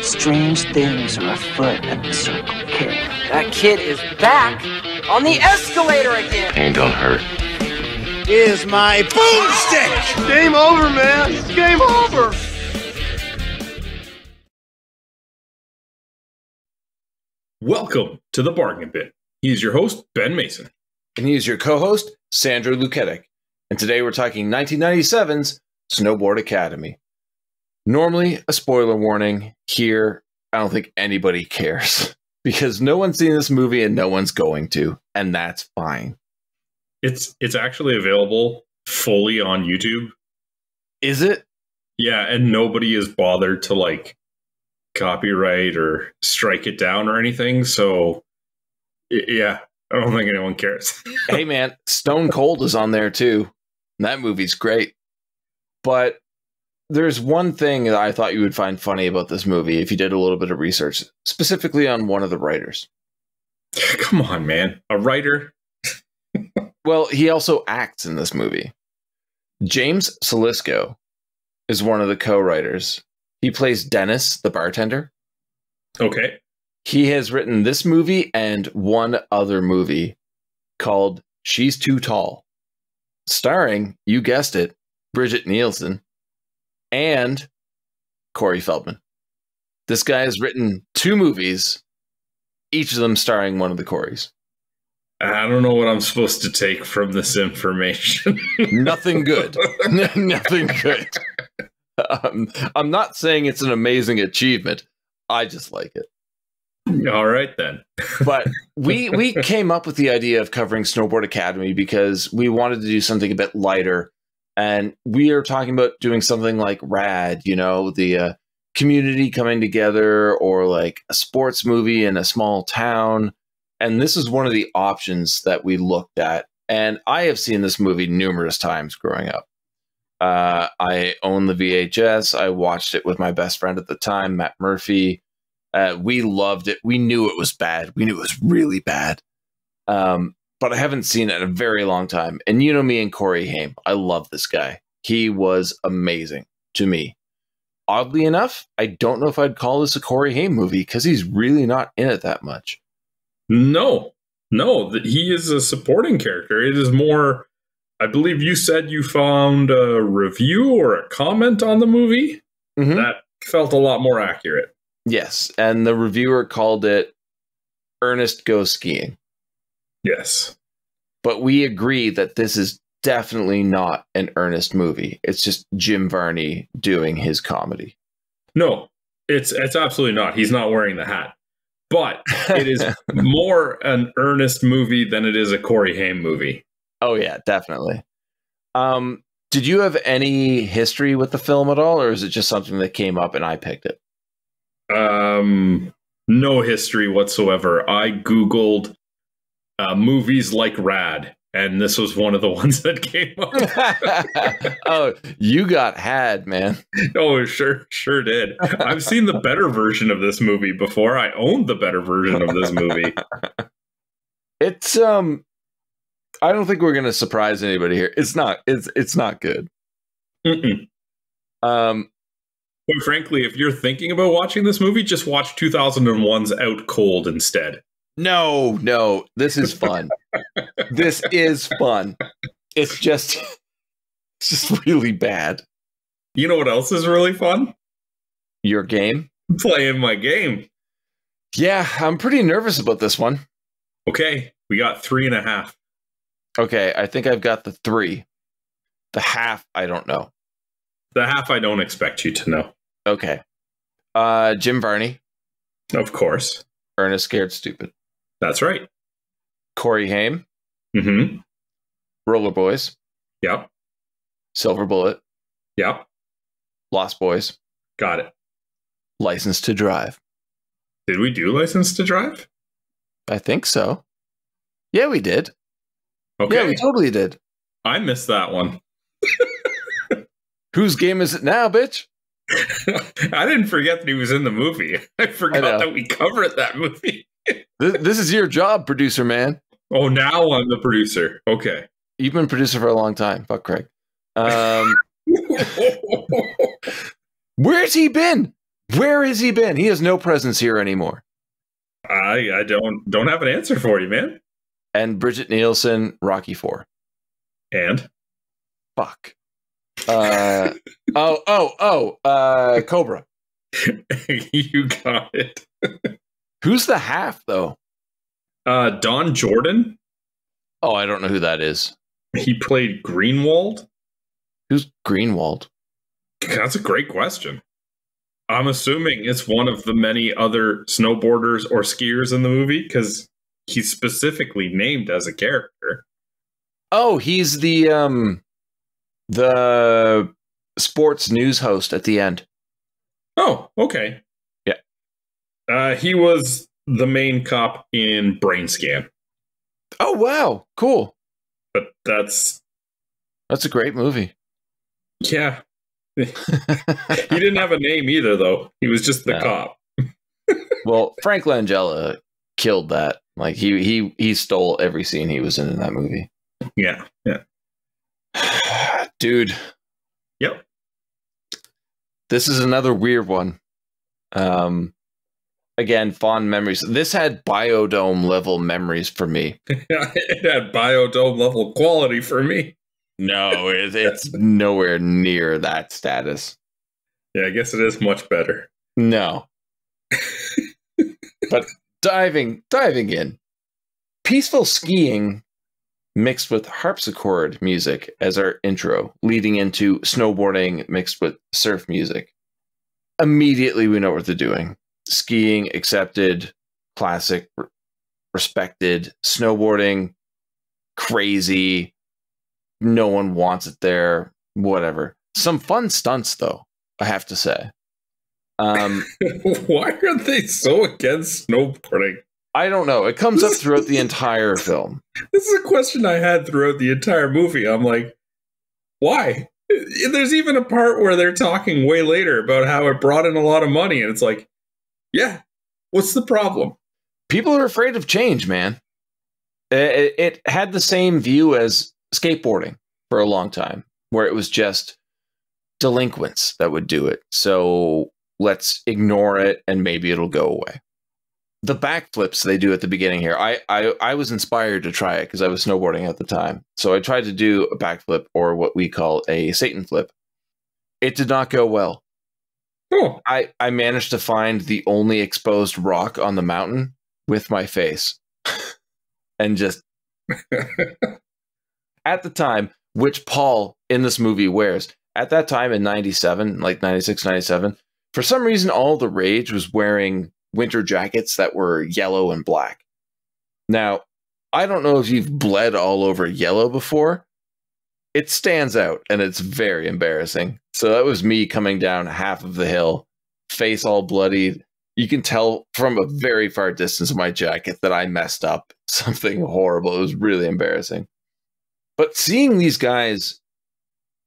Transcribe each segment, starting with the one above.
Strange things are afoot at the Circle K. That kid is back on the escalator again. Ain't gonna hurt. Is my boomstick! Game over, man. Game over. Welcome to the Bargain Bin. He's your host, Ben Mason. And he's your co host, Sandro Luketic. And today we're talking 1997's Snowboard Academy. Normally, a spoiler warning. Here, I don't think anybody cares because no one's seen this movie and no one's going to, and that's fine. It's it's actually available fully on YouTube. Is it? Yeah, and nobody is bothered to like copyright or strike it down or anything. So yeah, I don't think anyone cares. hey man, Stone Cold is on there too. That movie's great. But there's one thing that I thought you would find funny about this movie if you did a little bit of research, specifically on one of the writers. Come on, man. A writer? Well, he also acts in this movie. James Salisko is one of the co-writers. He plays Dennis, the bartender. Okay. He has written this movie and one other movie called She's Too Tall, starring, you guessed it, Brigitte Nielsen and Corey Feldman. This guy has written two movies, each of them starring one of the Coreys. I don't know what I'm supposed to take from this information. Nothing good. Nothing good. Um, I'm not saying it's an amazing achievement. I just like it. All right then. but we we came up with the idea of covering Snowboard Academy because we wanted to do something a bit lighter, and we are talking about doing something like Rad, you know, the uh, community coming together, or like a sports movie in a small town. And this is one of the options that we looked at. And I have seen this movie numerous times growing up. Uh, I own the VHS. I watched it with my best friend at the time, Matt Murphy. Uh, we loved it. We knew it was bad. We knew it was really bad. Um, but I haven't seen it in a very long time. And you know me and Corey Haim. I love this guy. He was amazing to me. Oddly enough, I don't know if I'd call this a Corey Haim movie because he's really not in it that much. No, no, that he is a supporting character. It is more. I believe you said you found a review or a comment on the movie Mhm. that felt a lot more accurate. Yes. And the reviewer called it Ernest Goes Skiing. Yes. But we agree that this is definitely not an earnest movie. It's just Jim Varney doing his comedy. No, it's it's absolutely not. He's not wearing the hat. But it is more an earnest movie than it is a Corey Haim movie. Oh yeah, definitely. Um, did you have any history with the film at all, or is it just something that came up and I picked it? Um, no history whatsoever. I googled uh, movies like Rad, and this was one of the ones that came up. oh, you got had, man. oh, sure, sure did. I've seen the better version of this movie before. I owned the better version of this movie. It's um, I don't think we're gonna surprise anybody here. It's not. It's it's not good. Mm-mm. Um, Quite frankly, if you're thinking about watching this movie, just watch 2001's Out Cold instead. No, no, this is fun. this is fun. It's just, it's just really bad. You know what else is really fun? Your game. Playing my game. Yeah, I'm pretty nervous about this one. Okay, we got three and a half. Okay, I think I've got the three. The half, I don't know. The half I don't expect you to know. Okay. Uh Jim Varney, Of course. Ernest Scared Stupid. That's right. Corey Haim, Mm-hmm. Roller Boys, Yep. Silver Bullet, Yep. Lost Boys, Got it. License to Drive. Did we do License to Drive? I think so. Yeah, we did. Okay. Yeah, we totally did. I missed that one. Whose game is it now, bitch? I didn't forget that he was in the movie. I forgot know. that we covered that movie. This, this is your job, producer man. Oh, now I'm the producer. Okay. You've been producer for a long time. Fuck Craig. Um, where's he been? Where has he been? He has no presence here anymore. I I don't don't have an answer for you, man. And Brigitte Nielsen, Rocky Four. And Fuck. Uh, oh, oh, oh, uh, Cobra. you got it. Who's the half though? Uh, Don Jordan. Oh, I don't know who that is. He played Greenwald. Who's Greenwald? That's a great question. I'm assuming it's one of the many other snowboarders or skiers in the movie because he's specifically named as a character. Oh, he's the um the sports news host at the end. Oh, okay. Uh, he was the main cop in Brainscan, Oh wow, cool. but that's That's a great movie. yeah. he didn't have a name either, though. He was just the No. cop. well, Frank Langella killed that. Like he he he stole every scene he was in in that movie. Yeah, yeah, Dude, yep. this is another weird one. Um again, fond memories. This had Bio-Dome level memories for me. it had Bio-Dome level quality for me. No, it, it's nowhere near that status. Yeah, I guess it is much better. No. but diving diving in. Peaceful skiing mixed with harpsichord music as our intro, leading into snowboarding mixed with surf music. Immediately we know what they're doing. Skiing accepted, classic respected, snowboarding crazy, no one wants it there, whatever. Some fun stunts though, I have to say. Um Why are they so against snowboarding? I don't know. It comes up throughout the entire film. This is a question I had throughout the entire movie. I'm like, why? There's even a part where they're talking way later about how it brought in a lot of money, and it's like, yeah, what's the problem? People are afraid of change, man. Uh, it, it had the same view as skateboarding for a long time, where it was just delinquents that would do it. So let's ignore it and maybe it'll go away. The backflips they do at the beginning here, I I, I was inspired to try it because I was snowboarding at the time. So I tried to do a backflip or what we call a Satan flip. It did not go well. Oh, I, I managed to find the only exposed rock on the mountain with my face. and just at the time, which Paul in this movie wears, at that time in 97, like 96, 97, for some reason, all the rage was wearing winter jackets that were yellow and black. Now, I don't know if you've bled all over yellow before. It stands out and it's very embarrassing. So that was me coming down half of the hill, face all bloody. You can tell from a very far distance of my jacket that I messed up something horrible. It was really embarrassing. But seeing these guys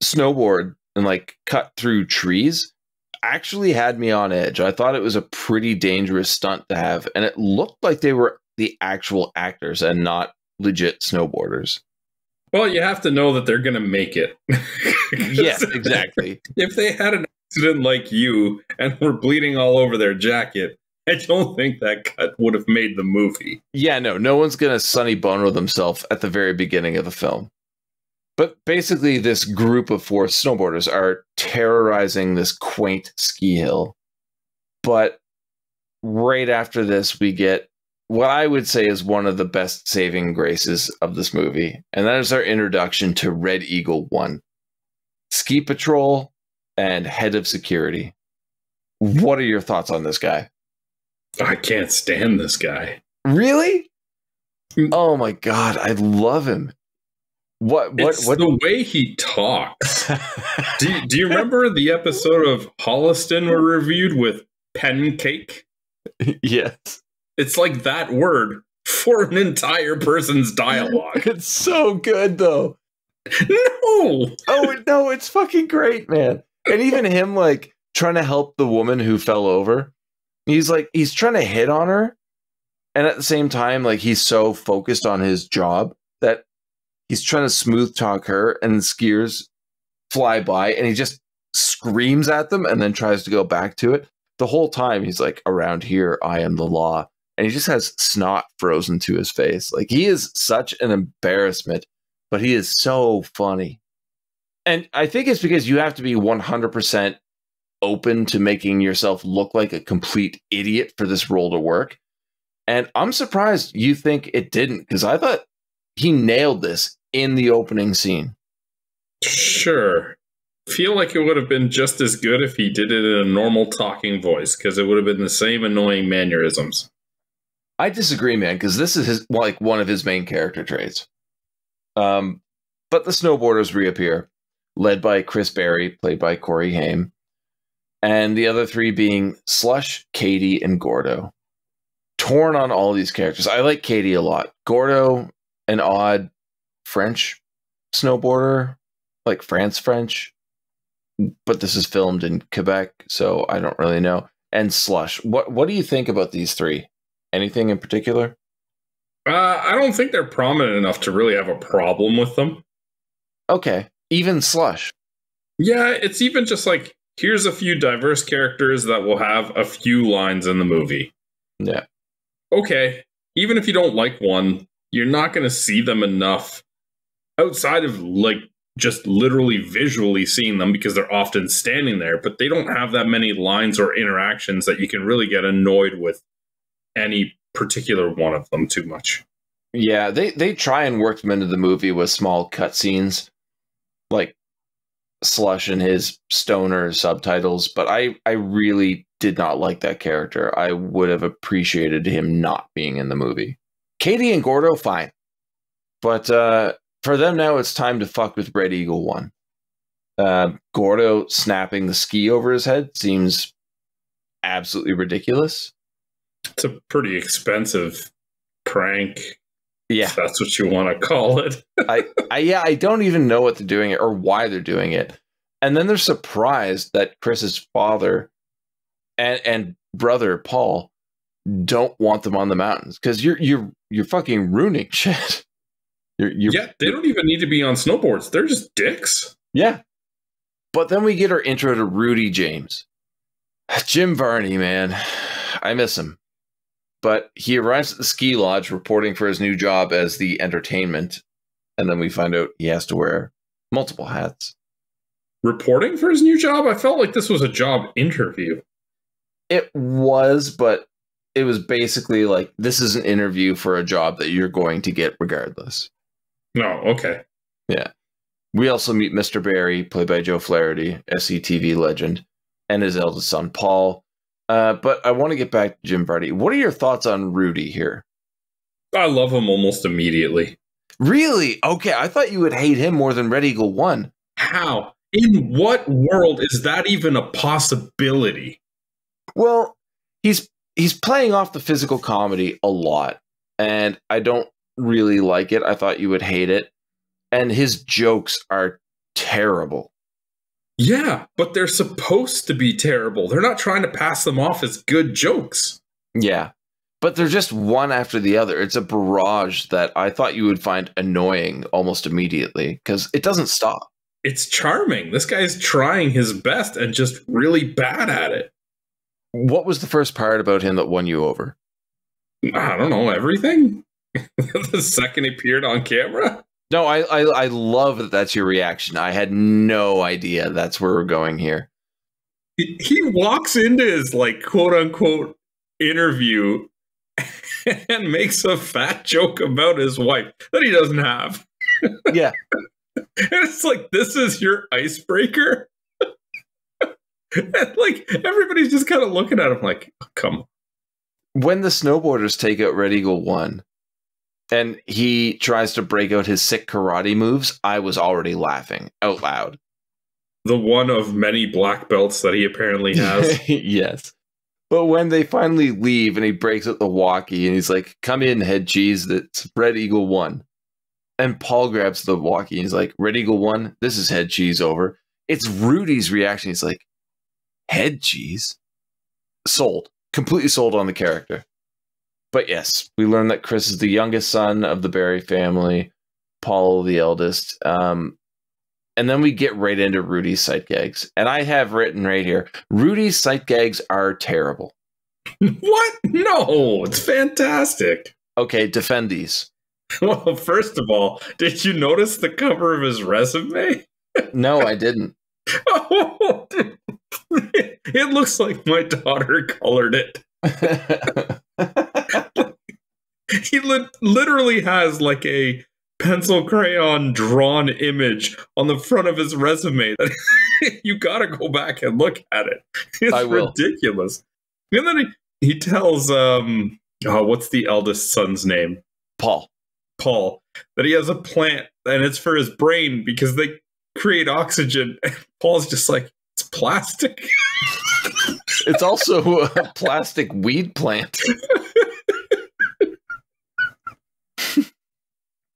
snowboard and like cut through trees actually had me on edge. I thought it was a pretty dangerous stunt to have, and it looked like they were the actual actors and not legit snowboarders. Well, you have to know that they're going to make it. yes, exactly. if they had an accident like you and were bleeding all over their jacket, I don't think that cut would have made the movie. Yeah, no, no one's gonna Sonny Bono themselves at the very beginning of the film. But basically, this group of four snowboarders are terrorizing this quaint ski hill. But right after this, we get what I would say is one of the best saving graces of this movie, and that is our introduction to Red Eagle 1, Ski Patrol, and Head of Security. What are your thoughts on this guy? I can't stand this guy. Really? Mm. Oh my god, I love him. What what It's what the way he talks. do, you, do you remember the episode of Holliston we reviewed with pen cake? yes. It's like that word for an entire person's dialogue. It's so good though. no! Oh no, it's fucking great, man. And even him like trying to help the woman who fell over. He's like he's trying to hit on her. And at the same time, like he's so focused on his job that he's trying to smooth talk her and the skiers fly by and he just screams at them and then tries to go back to it. the whole time he's like, around here, I am the law. And he just has snot frozen to his face. Like he is such an embarrassment, but he is so funny. And I think it's because you have to be 100% open to making yourself look like a complete idiot for this role to work. And I'm surprised you think it didn't because I thought he nailed this in the opening scene. Sure. Feel like it would have been just as good if he did it in a normal talking voice because it would have been the same annoying mannerisms. I disagree, man, because this is his like one of his main character traits. Um, but the snowboarders reappear, led by Chris Barry, played by Corey Haim, and the other three being Slush, Katie, and Gordo. Torn on all these characters. I like Katie a lot. Gordo, an odd French snowboarder, like France French, but this is filmed in Quebec, so I don't really know. And Slush. What what do you think about these three? Anything in particular? Uh, I don't think they're prominent enough to really have a problem with them. Okay. Even Slush. Yeah, it's even just like here's a few diverse characters that will have a few lines in the movie. Yeah. Okay. Even if you don't like one, you're not going to see them enough outside of like just literally visually seeing them because they're often standing there, but they don't have that many lines or interactions that you can really get annoyed with any particular one of them too much. Yeah, they they try and work them into the movie with small cutscenes, like Slush and his stoner subtitles. But I I really did not like that character. I would have appreciated him not being in the movie. Katie and Gordo, fine, but uh, for them now, it's time to fuck with Red Eagle One. Uh, Gordo snapping the ski over his head seems absolutely ridiculous. It's a pretty expensive prank. Yeah, if that's what you want to call it. I, I, yeah, I don't even know what they're doing it or why they're doing it. And then they're surprised that Chris's father and and brother Paul don't want them on the mountains because you're you're you're fucking ruining shit. You're, you're, yeah, they don't even need to be on snowboards. They're just dicks. Yeah. But then we get our intro to Rudy James. Jim Varney, man. I miss him. But he arrives at the ski lodge reporting for his new job as the entertainment. And then we find out he has to wear multiple hats. Reporting for his new job? I felt like this was a job interview. It was, but it was basically like this is an interview for a job that you're going to get regardless. No, okay. Yeah. We also meet Mr. Barry, played by Joe Flaherty, SCTV legend, and his eldest son, Paul. Uh, but I want to get back to Jim Varney. What are your thoughts on Rudy here? I love him almost immediately. Really? Okay, I thought you would hate him more than Red Eagle 1. How? In what world is that even a possibility? Well, he's he's playing off the physical comedy a lot, and I don't really like it. I thought you would hate it. And his jokes are terrible. Yeah, but they're supposed to be terrible. They're not trying to pass them off as good jokes. Yeah. But they're just one after the other. It's a barrage that I thought you would find annoying almost immediately because it doesn't stop. It's charming. This guy's trying his best and just really bad at it. What was the first part about him that won you over? I don't know, everything. the second he appeared on camera. No, I, I I love that that's your reaction. I had no idea that's where we're going here. He, walks into his like quote unquote interview and makes a fat joke about his wife that he doesn't have. Yeah. and it's like this is your icebreaker. and like everybody's just kind of looking at him like, oh, come on. When the snowboarders take out Red Eagle 1, and he tries to break out his sick karate moves, I was already laughing out loud. The one of many black belts that he apparently has. yes. But when they finally leave and he breaks out the walkie and he's like, come in, head cheese, that's Red Eagle 1. And Paul grabs the walkie and he's like, Red Eagle 1, this is head cheese over. It's Rudy's reaction. He's like, head cheese? Sold. Completely sold on the character. But yes, we learn that Chris is the youngest son of the Barry family, Paul the eldest. Um, and then we get right into Rudy's sight gags. And I have written right here Rudy's sight gags are terrible. what? No, it's fantastic. Okay, defend these. Well, first of all, did you notice the cover of his resume? No, I didn't. Oh, it looks like my daughter colored it. He li- literally has like a pencil crayon drawn image on the front of his resume that you gotta go back and look at it. It's ridiculous. And then he, he tells um oh, what's the eldest son's name? Paul. Paul, that he has a plant and it's for his brain because they create oxygen. And Paul's just like, it's plastic. It's also a plastic weed plant.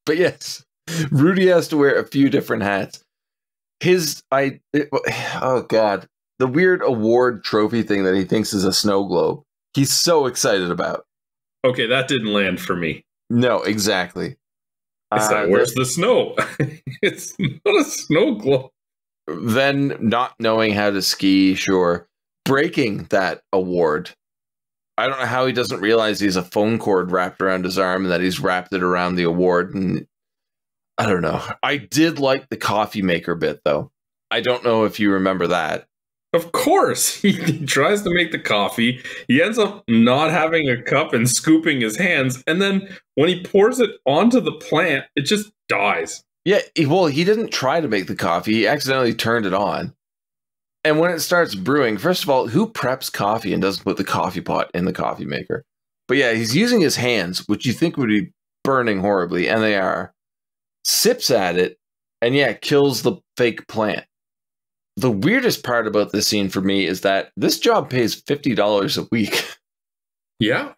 But yes, Rudy has to wear a few different hats. His I it- oh god, the weird award trophy thing that he thinks is a snow globe. He's so excited about. Okay, that didn't land for me. No, exactly. It's Uh, like, where's the snow? it's not a snow globe. then not knowing how to ski, sure, breaking that award. I don't know how he doesn't realize he's a phone cord wrapped around his arm and that he's wrapped it around the award. And I don't know. I did like the coffee maker bit though. I don't know if you remember that. Of course, he, he tries to make the coffee. He ends up not having a cup and scooping his hands. And then when he pours it onto the plant, it just dies. Yeah, well, he didn't try to make the coffee. He accidentally turned it on. And when it starts brewing, first of all, who preps coffee and doesn't put the coffee pot in the coffee maker? But yeah, he's using his hands, which you think would be burning horribly, and they are. Sips at it, and yeah, kills the fake plant. The weirdest part about this scene for me is that this job pays $50 a week. Yeah.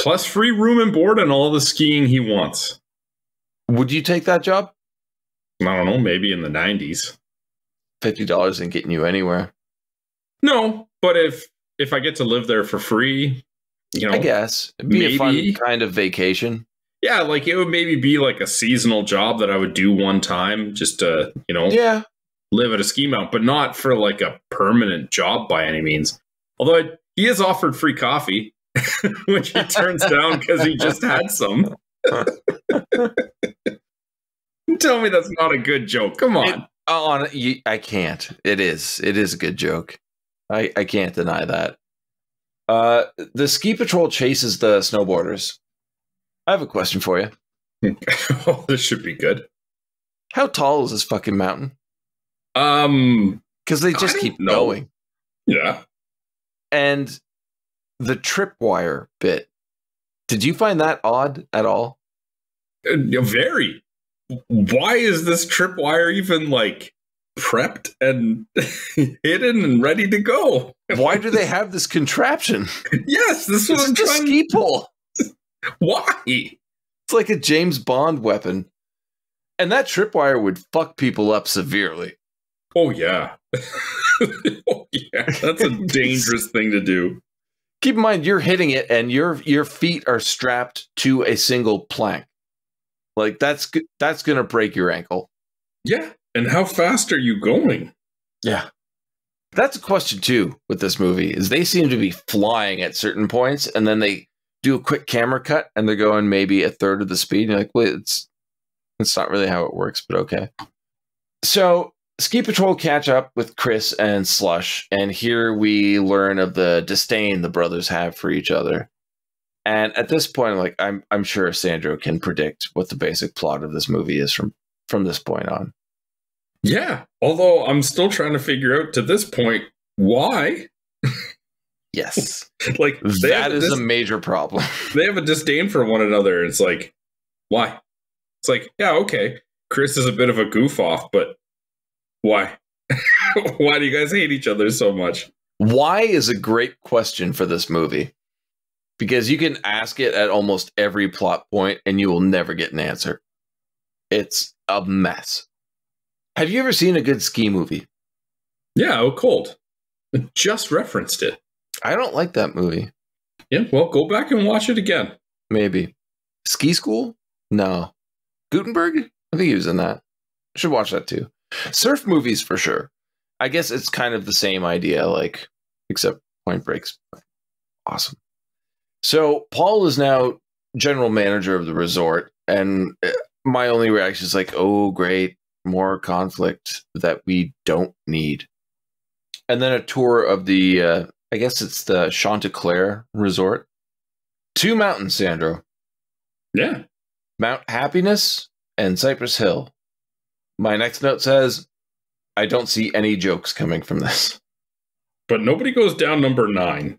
Plus free room and board and all the skiing he wants. Would you take that job? I don't know, maybe in the 90s. $50 ain't getting you anywhere. No, but if if I get to live there for free, you know, I guess. It'd be a fun kind of vacation. yeah, like it would maybe be like a seasonal job that I would do one time just to, you know, Yeah. live at a ski mount, but not for like a permanent job by any means. Although I, he is offered free coffee, which he turns down because he just had some. Tell me that's not a good joke. Come on. It- Oh, I can't. It is. It is a good joke. I I can't deny that. Uh, the ski patrol chases the snowboarders. I have a question for you. oh, this should be good. How tall is this fucking mountain? Um, Because they just keep know. going. yeah. And the tripwire bit. Did you find that odd at all? Uh, Very. Why is this tripwire even like prepped and hidden and ready to go? Why do they have this contraption? Yes, this is what It's I'm just a trying. ski pole. Why? It's like a James Bond weapon. And that tripwire would fuck people up severely. Oh yeah. oh yeah. That's a dangerous thing to do. keep in mind you're hitting it and your your feet are strapped to a single plank like that's that's gonna break your ankle Yeah. And how fast are you going? yeah that's a question too with this movie is they seem to be flying at certain points and then they do a quick camera cut and they're going maybe a third of the speed and you're like wait it's it's not really how it works but okay so ski patrol catch up with chris and slush and here we learn of the disdain the brothers have for each other and at this point like i'm i'm sure sandro can predict what the basic plot of this movie is from from this point on Yeah. Although I'm still trying to figure out to this point why. yes Like that is that have, is this, a major problem they have a disdain for one another. It's like, why? It's like, yeah, okay. Chris is a bit of a goof off, but why? why do you guys hate each other so much? Why is a great question for this movie because you can ask it at almost every plot point and you will never get an answer. It's a mess. Have you ever seen a good ski movie? Yeah, oh cold. Just referenced it. I don't like that movie. Yeah, well, go back and watch it again. Maybe. Ski School? No. Guttenberg? I think he was in that. Should watch that too. Surf movies for sure. I guess it's kind of the same idea, like except Point Break's awesome. So Paul is now general manager of the resort, and uh, my only reaction is like, "Oh, great, more conflict that we don't need." And then a tour of the, uh, I guess it's the Chanticleer Resort. Two mountains, Sandro. Yeah. Mount Happiness and Cypress Hill. My next note says, I don't see any jokes coming from this. But nobody goes down number nine.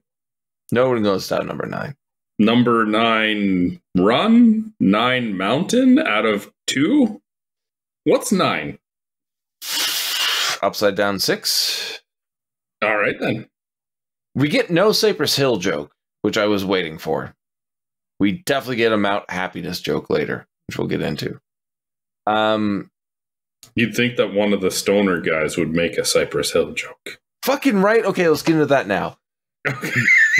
No one goes down number nine. Number nine run, nine mountain out of two. What's nine? Upside down six. All right then. We get no Cypress Hill joke, which I was waiting for. We definitely get a Mount Happiness joke later, which we'll get into. Um, You'd think that one of the stoner guys would make a Cypress Hill joke. fucking right. Okay, let's get into that now.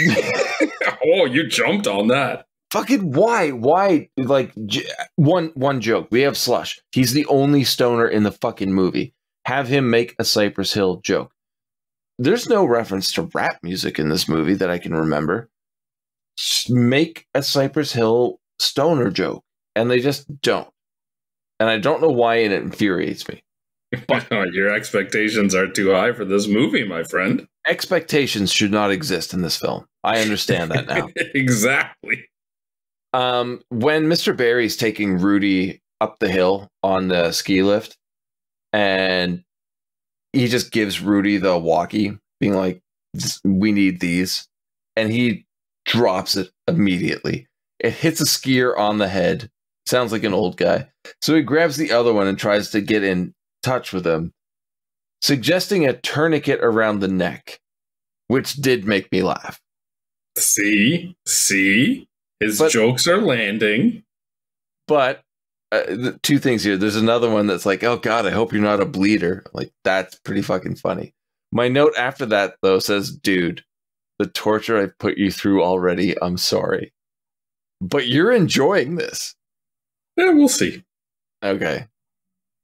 oh, you jumped on that. fucking why why like j- one one joke. We have slush. He's the only stoner in the fucking movie. Have him make a cypress hill joke. There's no reference to rap music in this movie that i can remember. Just make a cypress hill stoner joke and they just don't. And i don't know why and it infuriates me. Your expectations are too high for this movie, my friend. Expectations should not exist in this film i understand that now exactly. Um, when Mr. Barry's taking Rudy up the hill on the ski lift, and he just gives Rudy the walkie, being like, "We need these," and he drops it immediately. It hits a skier on the head. Sounds like an old guy. So he grabs the other one and tries to get in touch with him, suggesting a tourniquet around the neck, which did make me laugh. See, see, his But- jokes are landing. But uh, the two things here. There's another one that's like, "Oh God, I hope you're not a bleeder." Like that's pretty fucking funny. My note after that though says, "Dude, the torture I've put you through already. I'm sorry, but you're enjoying this." Yeah, we'll see. Okay.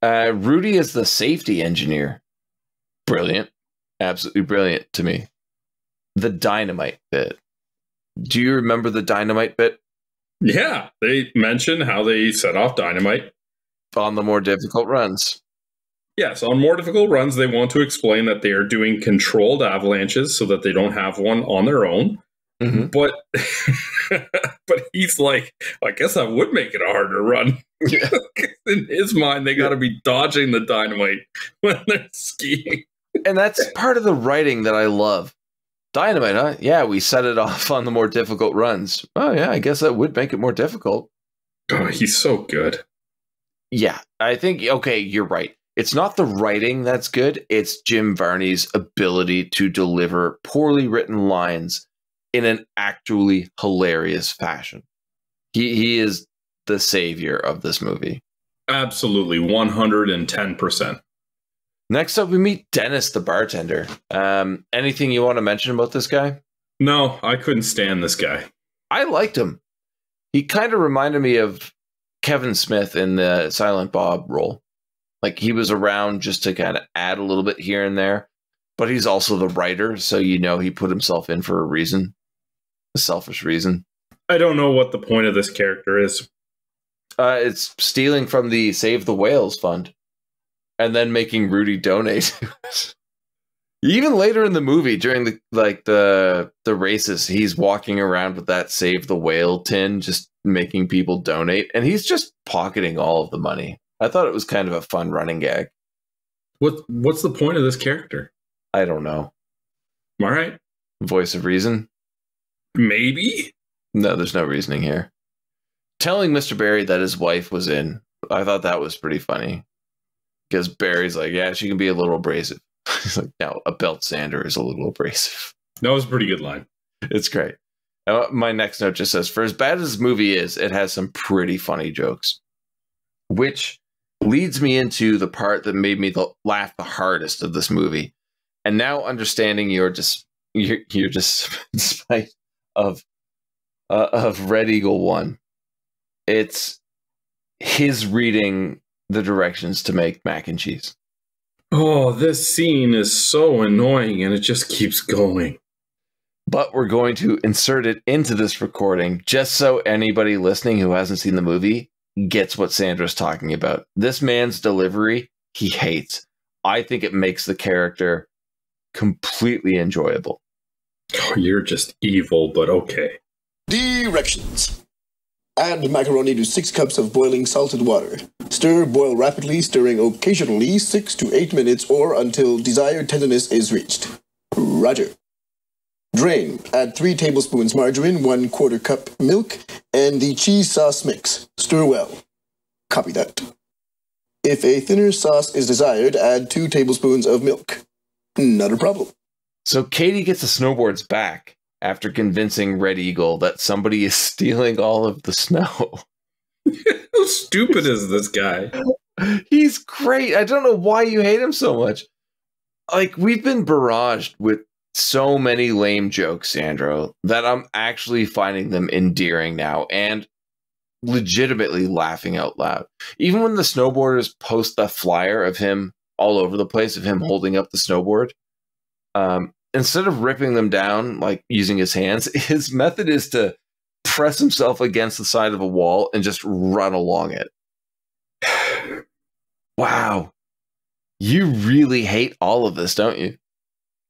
Uh, Rudy is the safety engineer. Brilliant, absolutely brilliant to me. The dynamite bit. Do you remember the dynamite bit Yeah, they mention how they set off dynamite. on the more difficult runs? Yes, on more difficult runs, they want to explain that they are doing controlled avalanches so that they don't have one on their own. Mhm. But but he's like, I guess that would make it a harder run. Yeah. In his mind, they got to be dodging the dynamite when they're skiing. And that's part of the writing that I love. Dynamite, huh? Yeah, we set it off on the more difficult runs. Oh yeah, I guess that would make it more difficult. Oh, he's so good. Yeah, I think okay, you're right. It's not the writing that's good, it's Jim Varney's ability to deliver poorly written lines in an actually hilarious fashion. He he is the savior of this movie. Absolutely, 110%. Next up we meet Dennis the bartender. Um anything you want to mention about this guy? No, I couldn't stand this guy. I liked him. He kind of reminded me of Kevin Smith in the Silent Bob role. Like he was around just to kind of add a little bit here and there, but he's also the writer, so you know he put himself in for a reason, a selfish reason. I don't know what the point of this character is. Uh, it's stealing from the Save the Whales fund, and then making Rudy donate. Even later in the movie, during the like the the races, he's walking around with that Save the Whale tin, just making people donate, and he's just pocketing all of the money. I thought it was kind of a fun running gag. What What's the point of this character? I don't know. All right, Voice of reason? maybe. No, there's no reasoning here. Telling Mr. Barry that his wife was in, I thought that was pretty funny. Because Barry's like, yeah, she can be a little abrasive. He's like, no, a belt sander is a little abrasive. That was a pretty good line. It's great. Uh, my next note just says, for as bad as this movie is, it has some pretty funny jokes. Which leads me into the part that made me the, laugh the hardest of this movie. And now understanding your dis- your, your dis- despite of uh, of Red Eagle One, it's his reading the directions to make mac and cheese. Oh, this scene is so annoying and it just keeps going. But we're going to insert it into this recording just so anybody listening who hasn't seen the movie gets what Sandro's talking about. This man's delivery, he hates. I think it makes the character completely enjoyable. Oh, you're just evil, but okay. Directions. Add macaroni to 6 cups of boiling salted water. Stir, boil rapidly, stirring occasionally 6 to 8 minutes or until desired tenderness is reached. Roger. Drain. Add 3 tablespoons margarine, 1 quarter cup milk, and the cheese sauce mix. Stir well. Copy that. If a thinner sauce is desired, add 2 tablespoons of milk. Not a problem. So Katie gets the snowboards back after convincing Red Eagle that somebody is stealing all of the snow. How stupid is this guy? He's great. I don't know why you hate him so much. Like, we've been barraged with so many lame jokes, Sandro, that I'm actually finding them endearing now and legitimately laughing out loud. Even when the snowboarders post the flyer of him all over the place, of him holding up the snowboard, um, instead of ripping them down, like using his hands, his method is to press himself against the side of a wall and just run along it. wow. You really hate all of this, don't you?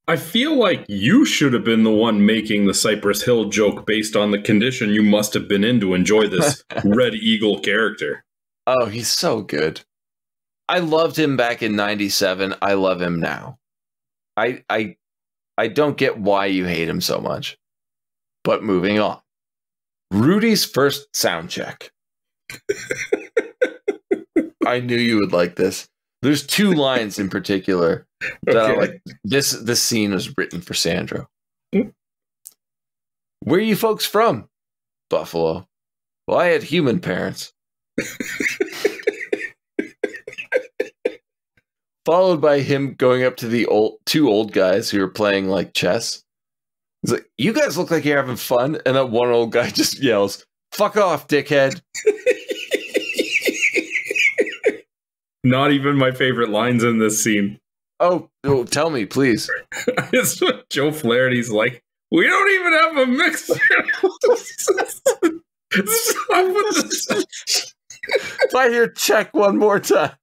I feel like you should have been the one making the Cypress Hill joke based on the condition you must have been in to enjoy this Red Eagle character. Oh, he's so good. I loved him back in 97. I love him now. I I I don't get why you hate him so much. But moving on. Rudy's first sound check. I knew you would like this. There's two lines in particular that Okay. I like. This this scene was written for Sandro. Where are you folks from? Buffalo. Well, I had human parents. Followed by him going up to the old two old guys who are playing like chess. He's like, "You guys look like you're having fun," and that one old guy just yells, "Fuck off, dickhead!" Not even my favorite lines in this scene. Oh, oh tell me, please. it's what Joe Flaherty's like, we don't even have a mixer. If I hear check one more time,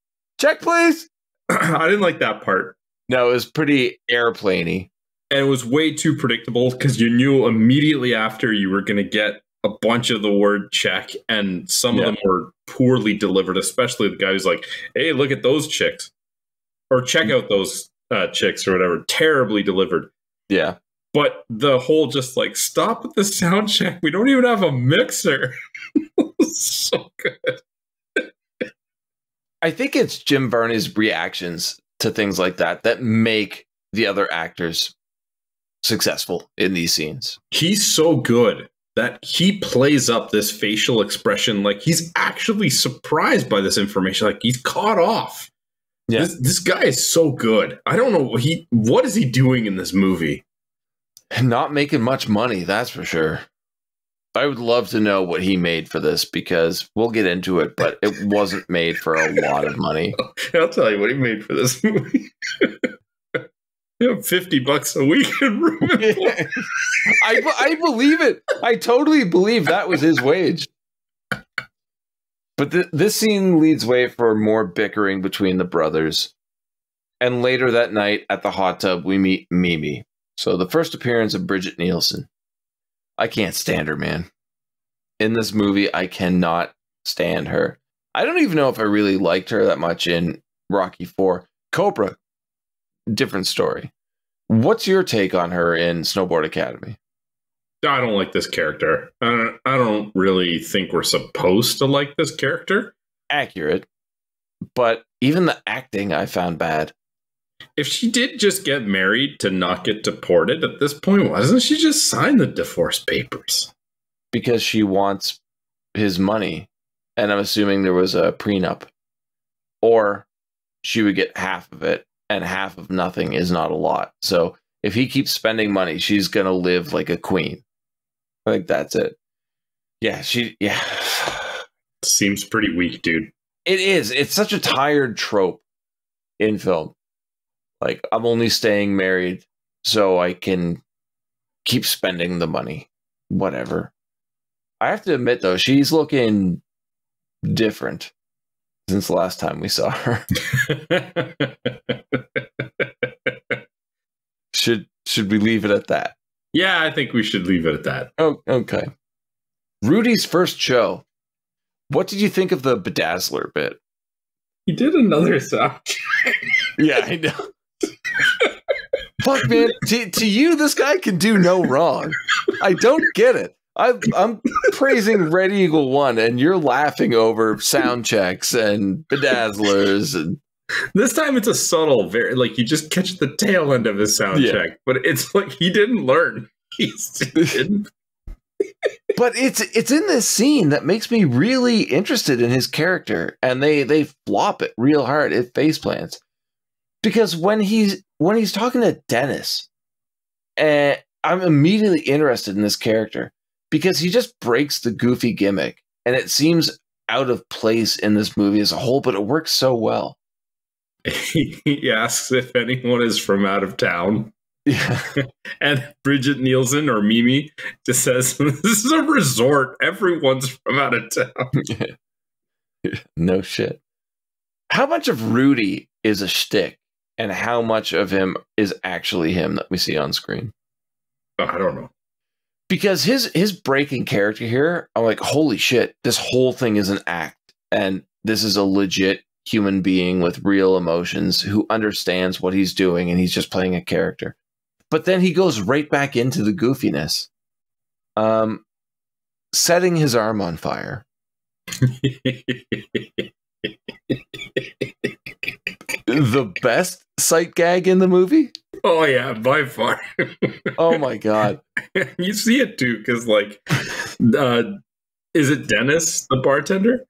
check, please. I didn't like that part. No, it was pretty airplaney. And it was way too predictable because you knew immediately after you were going to get a bunch of the word check, and some Yeah. of them were poorly delivered, especially the guy who's like, hey, look at those chicks. Or check out those uh, chicks or whatever. Terribly delivered. Yeah. But the whole just like, stop with the sound check. We don't even have a mixer. so good. I think it's Jim Varney's reactions to things like that that make the other actors successful in these scenes. he's so good that he plays up this facial expression like he's actually surprised by this information like he's caught off Yeah. this, this guy is so good i don't know what he what is he doing in this movie and Not making much money, that's for sure. I would love to know what he made for this because we'll get into it, but it wasn't made for a lot of money. i'll tell you what he made for this movie Yeah, 50 bucks a week in room. I, I believe it. I totally believe that was his wage. But th- this scene leads way for more bickering between the brothers. And later that night at the hot tub, we meet Mimi. So the first appearance of Brigitte Nielsen. I can't stand her, man. In this movie, I cannot stand her. I don't even know if I really liked her that much in Rocky 4. Cobra, different story. What's your take on her in Snowboard Academy? i don't like this character I don't, I don't really think we're supposed to like this character Accurate, but even the acting I found bad. If she did just get married to not get deported at this point, why doesn't she just sign the divorce papers? because she wants his money. And I'm assuming there was a prenup. Or she would get half of it, and half of nothing is not a lot. So if he keeps spending money, she's going to live like a queen. I think that's it. Yeah, she, yeah. Seems pretty weak, dude. It is. It's such a tired trope in film. Like, I'm only staying married so I can keep spending the money. Whatever. I have to admit, though, she's looking different since the last time we saw her. should should we leave it at that? yeah, I think we should leave it at that. Oh, okay. Rudy's first show. What did you think of the bedazzler bit? He did another sound. Yeah, I know. Fuck, man. To, to you, this guy can do no wrong. I don't get it. I, I'm praising Red Eagle One, and you're laughing over sound checks and bedazzlers, and This time it's a subtle, very like you just catch the tail end of his sound Yeah. check, but it's like he didn't learn. He didn't. but it's it's in this scene that makes me really interested in his character, and they they flop it real hard. It face plants because when he's when he's talking to Dennis, and I'm immediately interested in this character because he just breaks the goofy gimmick, and it seems out of place in this movie as a whole, but it works so well. he asks if anyone is from out of town. Yeah, And Brigitte Nielsen or Mimi just says, This is a resort. Everyone's from out of town. no shit. How much of Rudy is a shtick, and how much of him is actually him that we see on screen? Oh, I don't know. because his his breaking character here, I'm like, holy shit, this whole thing is an act, and this is a legit human being with real emotions who understands what he's doing, and he's just playing a character. But then he goes right back into the goofiness, um, setting his arm on fire. The best sight gag in the movie. oh, yeah, by far. Oh my god! you see it too, because, like, uh, is it Dennis, the bartender?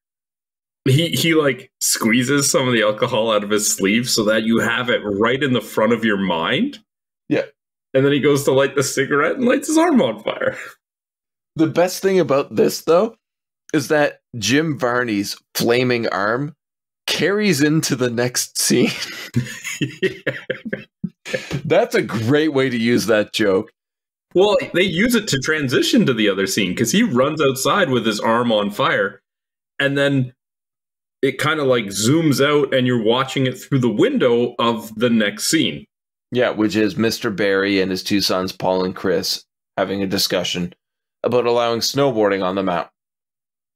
He, he like squeezes some of the alcohol out of his sleeve so that you have it right in the front of your mind. Yeah. And then he goes to light the cigarette and lights his arm on fire. The best thing about this, though, is that Jim Varney's flaming arm carries into the next scene. That's a great way to use that joke. Well, they use it to transition to the other scene because he runs outside with his arm on fire, and then it kind of like zooms out, and you're watching it through the window of the next scene. Yeah, which is Mr. Barry and his two sons, Paul and Chris, having a discussion about allowing snowboarding on the mountain.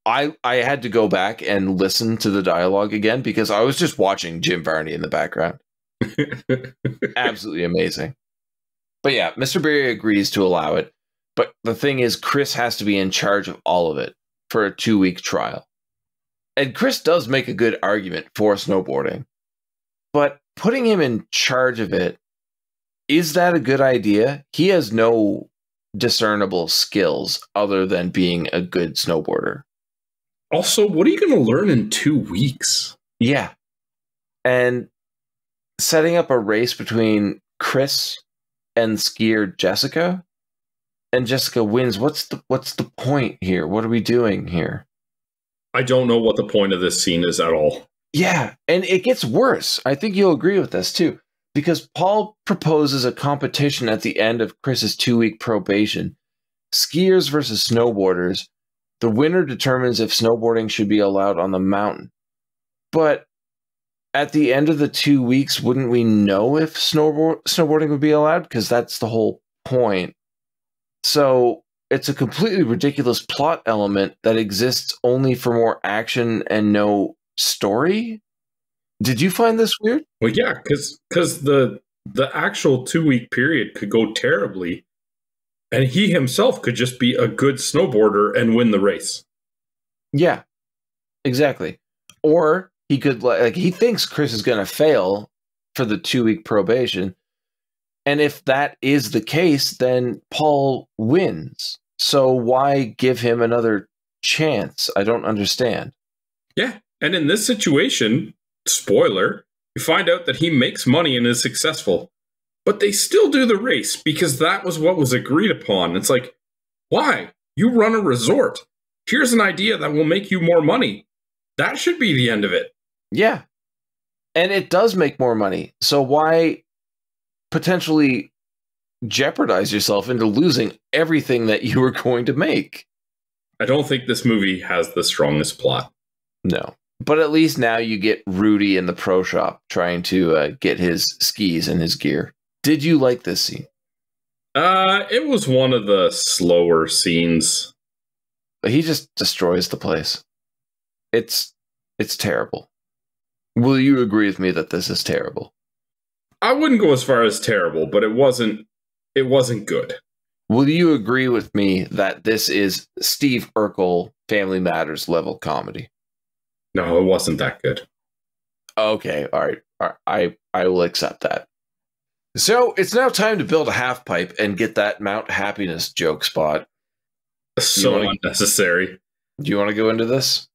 I I had to go back and listen to the dialogue again because I was just watching Jim Varney in the background. Absolutely amazing. But yeah, Mr. Barry agrees to allow it. But the thing is, Chris has to be in charge of all of it for a two week trial. And Chris does make a good argument for snowboarding. But putting him in charge of it, is that a good idea? He has no discernible skills other than being a good snowboarder. Also, what are you going to learn in two weeks? Yeah. And setting up a race between Chris and skier Jessica and Jessica wins. What's the what's the point here? What are we doing here? I don't know what the point of this scene is at all. Yeah, and it gets worse. I think you'll agree with this too. Because Paul proposes a competition at the end of Chris's 2-week probation. Skiers versus snowboarders. The winner determines if snowboarding should be allowed on the mountain. But at the end of the 2 weeks wouldn't we know if snowboard snowboarding would be allowed because that's the whole point. So it's a completely ridiculous plot element that exists only for more action and no story. Did you find this weird? Well, yeah, because because the the actual two week period could go terribly, and he himself could just be a good snowboarder and win the race. Yeah, exactly. Or he could like he thinks Chris is going to fail for the two week probation, and if that is the case, then Paul wins. So why give him another chance? I don't understand. Yeah, and in this situation, spoiler, you find out that he makes money and is successful, but they still do the race because that was what was agreed upon. It's like, why? You run a resort. Here's an idea that will make you more money. That should be the end of it. Yeah. And it does make more money. So why potentially jeopardize yourself into losing everything that you were going to make. I don't think this movie has the strongest plot. No. But at least now you get Rudy in the pro shop trying to uh, get his skis and his gear. Did you like this scene? Uh, it was one of the slower scenes. He just destroys the place. It's it's terrible. Will you agree with me that this is terrible? I wouldn't go as far as terrible, but it wasn't it wasn't good. Will you agree with me that this is Steve Urkel Family Matters level comedy? No, it wasn't that good. Okay, all right. All right. I I will accept that. So it's now time to build a half pipe and get that Mount Happiness joke spot. So wanna- unnecessary. Do you want to go into this?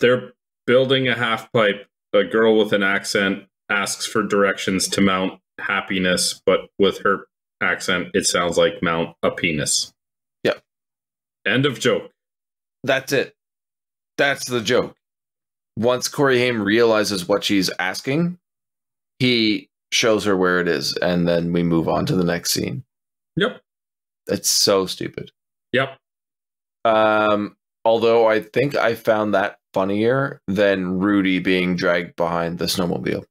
They're building a half pipe. A girl with an accent asks for directions to Mount Happiness, but with her accent, it sounds like Mount a penis. Yep. End of joke. That's it. That's the joke. Once Corey Haim realizes what she's asking, he shows her where it is, and then we move on to the next scene. Yep. It's so stupid. Yep. Um, although I think I found that funnier than Rudy being dragged behind the snowmobile.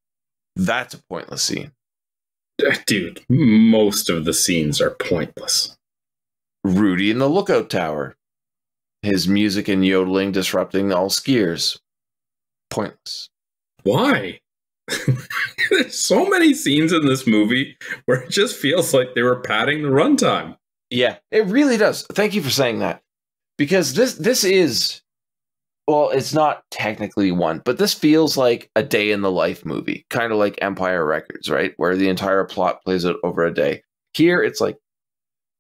That's a pointless scene. Dude, most of the scenes are pointless. Rudy in the lookout tower. His music and yodeling disrupting all skiers. Pointless. Why? There's so many scenes in this movie where it just feels like they were padding the runtime. Yeah, it really does. Thank you for saying that. Because this this is well, it's not technically one, but this feels like a day in the life movie, kind of like Empire Records, right? Where the entire plot plays out over a day. Here it's like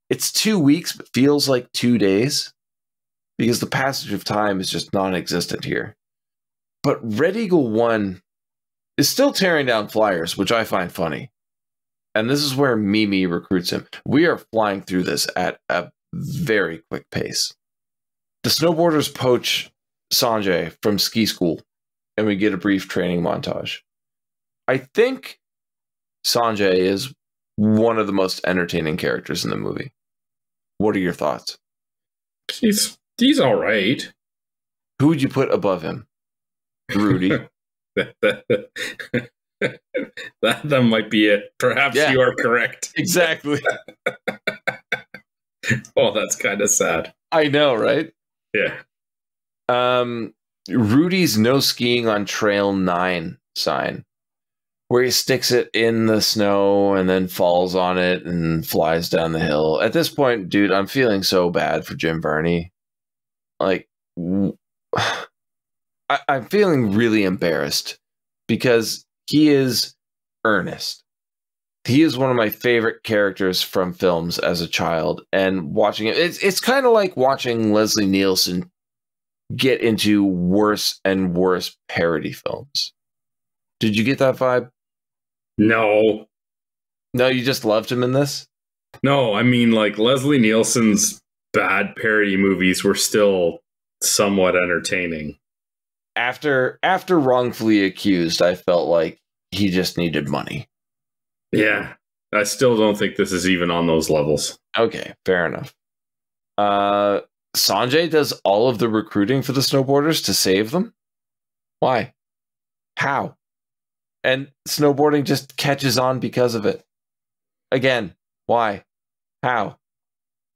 it's 2 weeks but feels like 2 days because the passage of time is just non-existent here. But Red Eagle 1 is still tearing down flyers, which I find funny. And this is where Mimi recruits him. We are flying through this at a very quick pace. The snowboarders poach Sanjay from ski school, and we get a brief training montage. I think Sanjay is one of the most entertaining characters in the movie. What are your thoughts? He's he's all right. Who would you put above him? Rudy. that, that, that might be it. Perhaps Yeah. you are correct. exactly. Oh, that's kind of sad. I know, right? Yeah. Um, Rudy's no skiing on trail nine sign, where he sticks it in the snow and then falls on it and flies down the hill. At this point, dude, I'm feeling so bad for Jim Varney. Like, w- I, I'm feeling really embarrassed because he is earnest. He is one of my favorite characters from films as a child, and watching it, it's it's kind of like watching Leslie Nielsen get into worse and worse parody films. Did you get that vibe? No, No, you just loved him in this? no. I mean, like Leslie Nielsen's bad parody movies were still somewhat entertaining. After after wrongfully accused, I felt like he just needed money. Yeah. I still don't think this is even on those levels. Okay, fair enough. Uh Sanjay does all of the recruiting for the snowboarders to save them? Why? How? And snowboarding just catches on because of it. Again, why? How?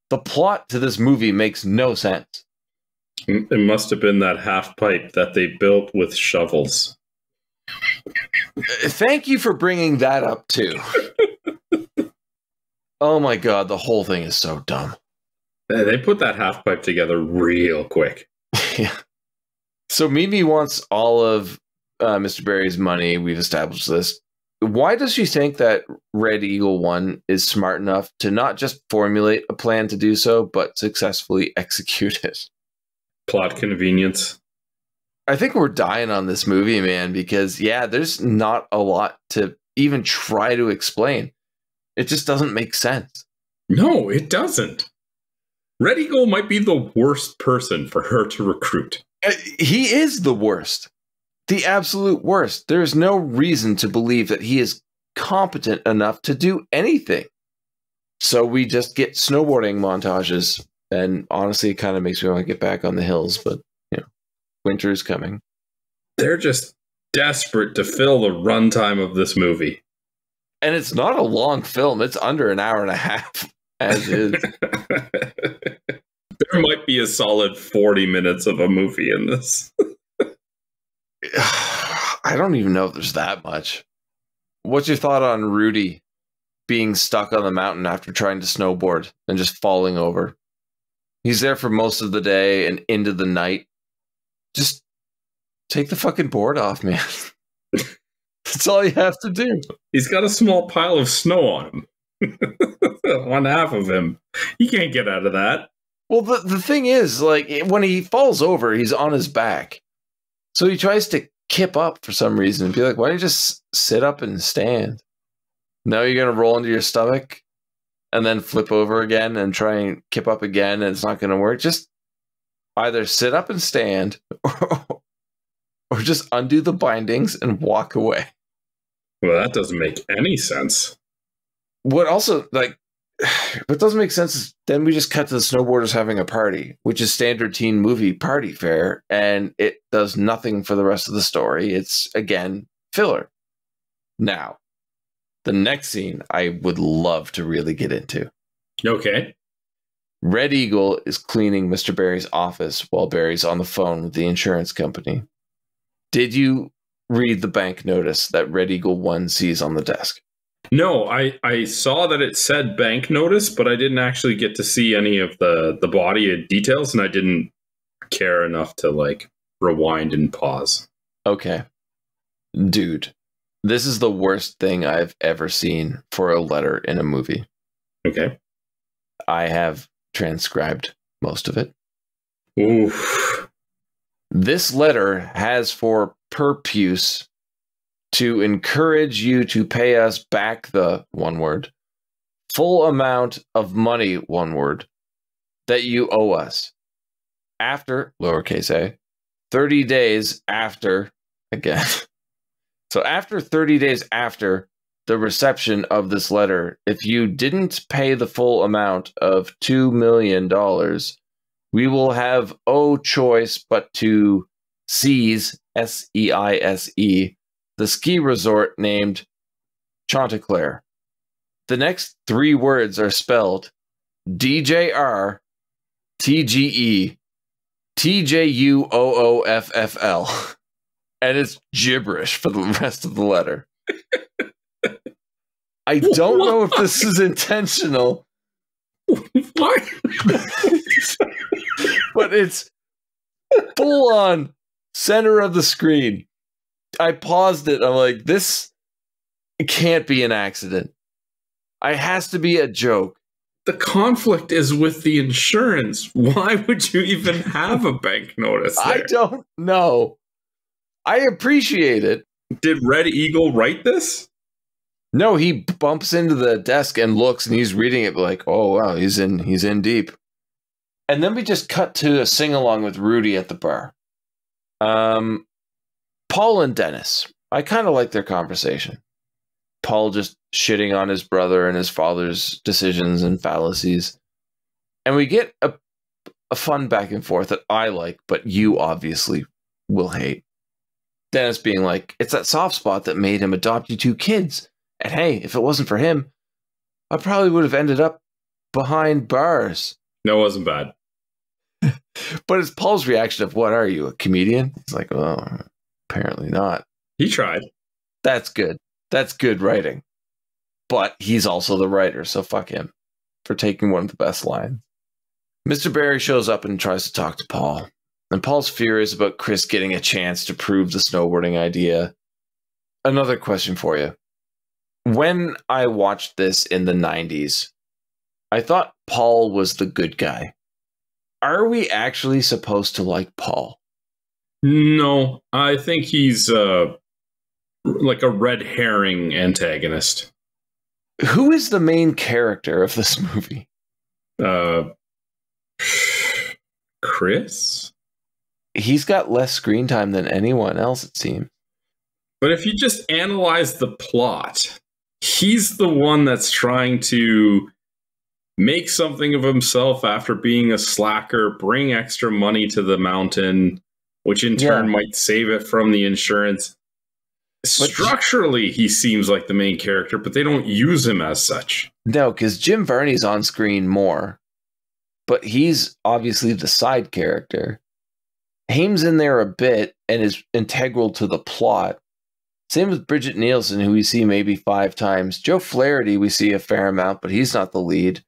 The plot to this movie makes no sense. It must have been that half pipe that they built with shovels. Uh, Thank you for bringing that up too. oh my god, the whole thing is so dumb. They they put that half pipe together real quick. yeah. So Mimi wants all of uh, Mr. Barry's money. We've established this. Why does she think that Red Eagle One is smart enough to not just formulate a plan to do so, but successfully execute it? Plot convenience. I think we're dying on this movie, man, because yeah, there's not a lot to even try to explain. It just doesn't make sense. No, it doesn't. Red Eagle might be the worst person for her to recruit. Uh, He is the worst. The absolute worst. There's no reason to believe that he is competent enough to do anything. So we just get snowboarding montages. And honestly, it kind of makes me want to get back on the hills, but you know, winter is coming. They're just desperate to fill the runtime of this movie. And it's not a long film, it's under an hour and a half as is. there might be a solid 40 minutes of a movie in this. I don't even know if there's that much. What's your thought on Rudy being stuck on the mountain after trying to snowboard and just falling over? He's there for most of the day and into the night. Just take the fucking board off, man. That's all you have to do. He's got a small pile of snow on him. One half of him. He can't get out of that. Well, the, the thing is, like, when he falls over, he's on his back. So he tries to kip up for some reason and be like, why don't you just sit up and stand? Now you're going to roll into your stomach and then flip over again and try and kip up again, and it's not going to work. Just either sit up and stand or, or just undo the bindings and walk away. Well, that doesn't make any sense. What also, like, what doesn't make sense is then we just cut to the snowboarders having a party, which is standard teen movie party fare, and it does nothing for the rest of the story. It's again filler. Now, the next scene I would love to really get into. Okay. Red Eagle is cleaning Mr. Barry's office while Barry's on the phone with the insurance company. Did you read the bank notice that Red Eagle 1 sees on the desk? No, I, I saw that it said bank notice, but I didn't actually get to see any of the, the body of details, and I didn't care enough to like rewind and pause. Okay. Dude, this is the worst thing I've ever seen for a letter in a movie. Okay. I have transcribed most of it. Oof. This letter has for purpose to encourage you to pay us back the one word full amount of money one word that you owe us after lowercase a 30 days after again so after 30 days after the reception of this letter if you didn't pay the full amount of 2 million dollars we will have no choice but to seize s e i s e the ski resort named Chanticleer. The next three words are spelled DJR. And it's gibberish for the rest of the letter. I don't know if this is intentional. What? but it's full on center of the screen. I paused it. I'm like, this can't be an accident. It has to be a joke. The conflict is with the insurance. Why would you even have a bank notice? There? I don't know. I appreciate it. Did Red Eagle write this? No, he bumps into the desk and looks and he's reading it like, oh wow, he's in he's in deep. And then we just cut to a sing along with Rudy at the bar. Um Paul and Dennis. I kind of like their conversation. Paul just shitting on his brother and his father's decisions and fallacies. And we get a, a fun back and forth that I like, but you obviously will hate. Dennis being like, it's that soft spot that made him adopt you two kids. And hey, if it wasn't for him, I probably would have ended up behind bars. No, it wasn't bad. but it's Paul's reaction of, what are you, a comedian? He's like, oh, apparently not. He tried. That's good. That's good writing. But he's also the writer, so fuck him for taking one of the best lines. Mr. Barry shows up and tries to talk to Paul. And Paul's fear is about Chris getting a chance to prove the snowboarding idea. Another question for you. When I watched this in the 90s, I thought Paul was the good guy. Are we actually supposed to like Paul? No, I think he's uh, like a red herring antagonist. Who is the main character of this movie? Uh, Chris? He's got less screen time than anyone else, it seems. But if you just analyze the plot, he's the one that's trying to make something of himself after being a slacker, bring extra money to the mountain, which in turn Yeah. might save it from the insurance. Structurally, he seems like the main character, but they don't use him as such. No, because Jim Varney's on screen more, but he's obviously the side character. Haim's in there a bit and is integral to the plot. Same with Brigitte Nielsen, who we see maybe five times. Joe Flaherty, we see a fair amount, but he's not the lead.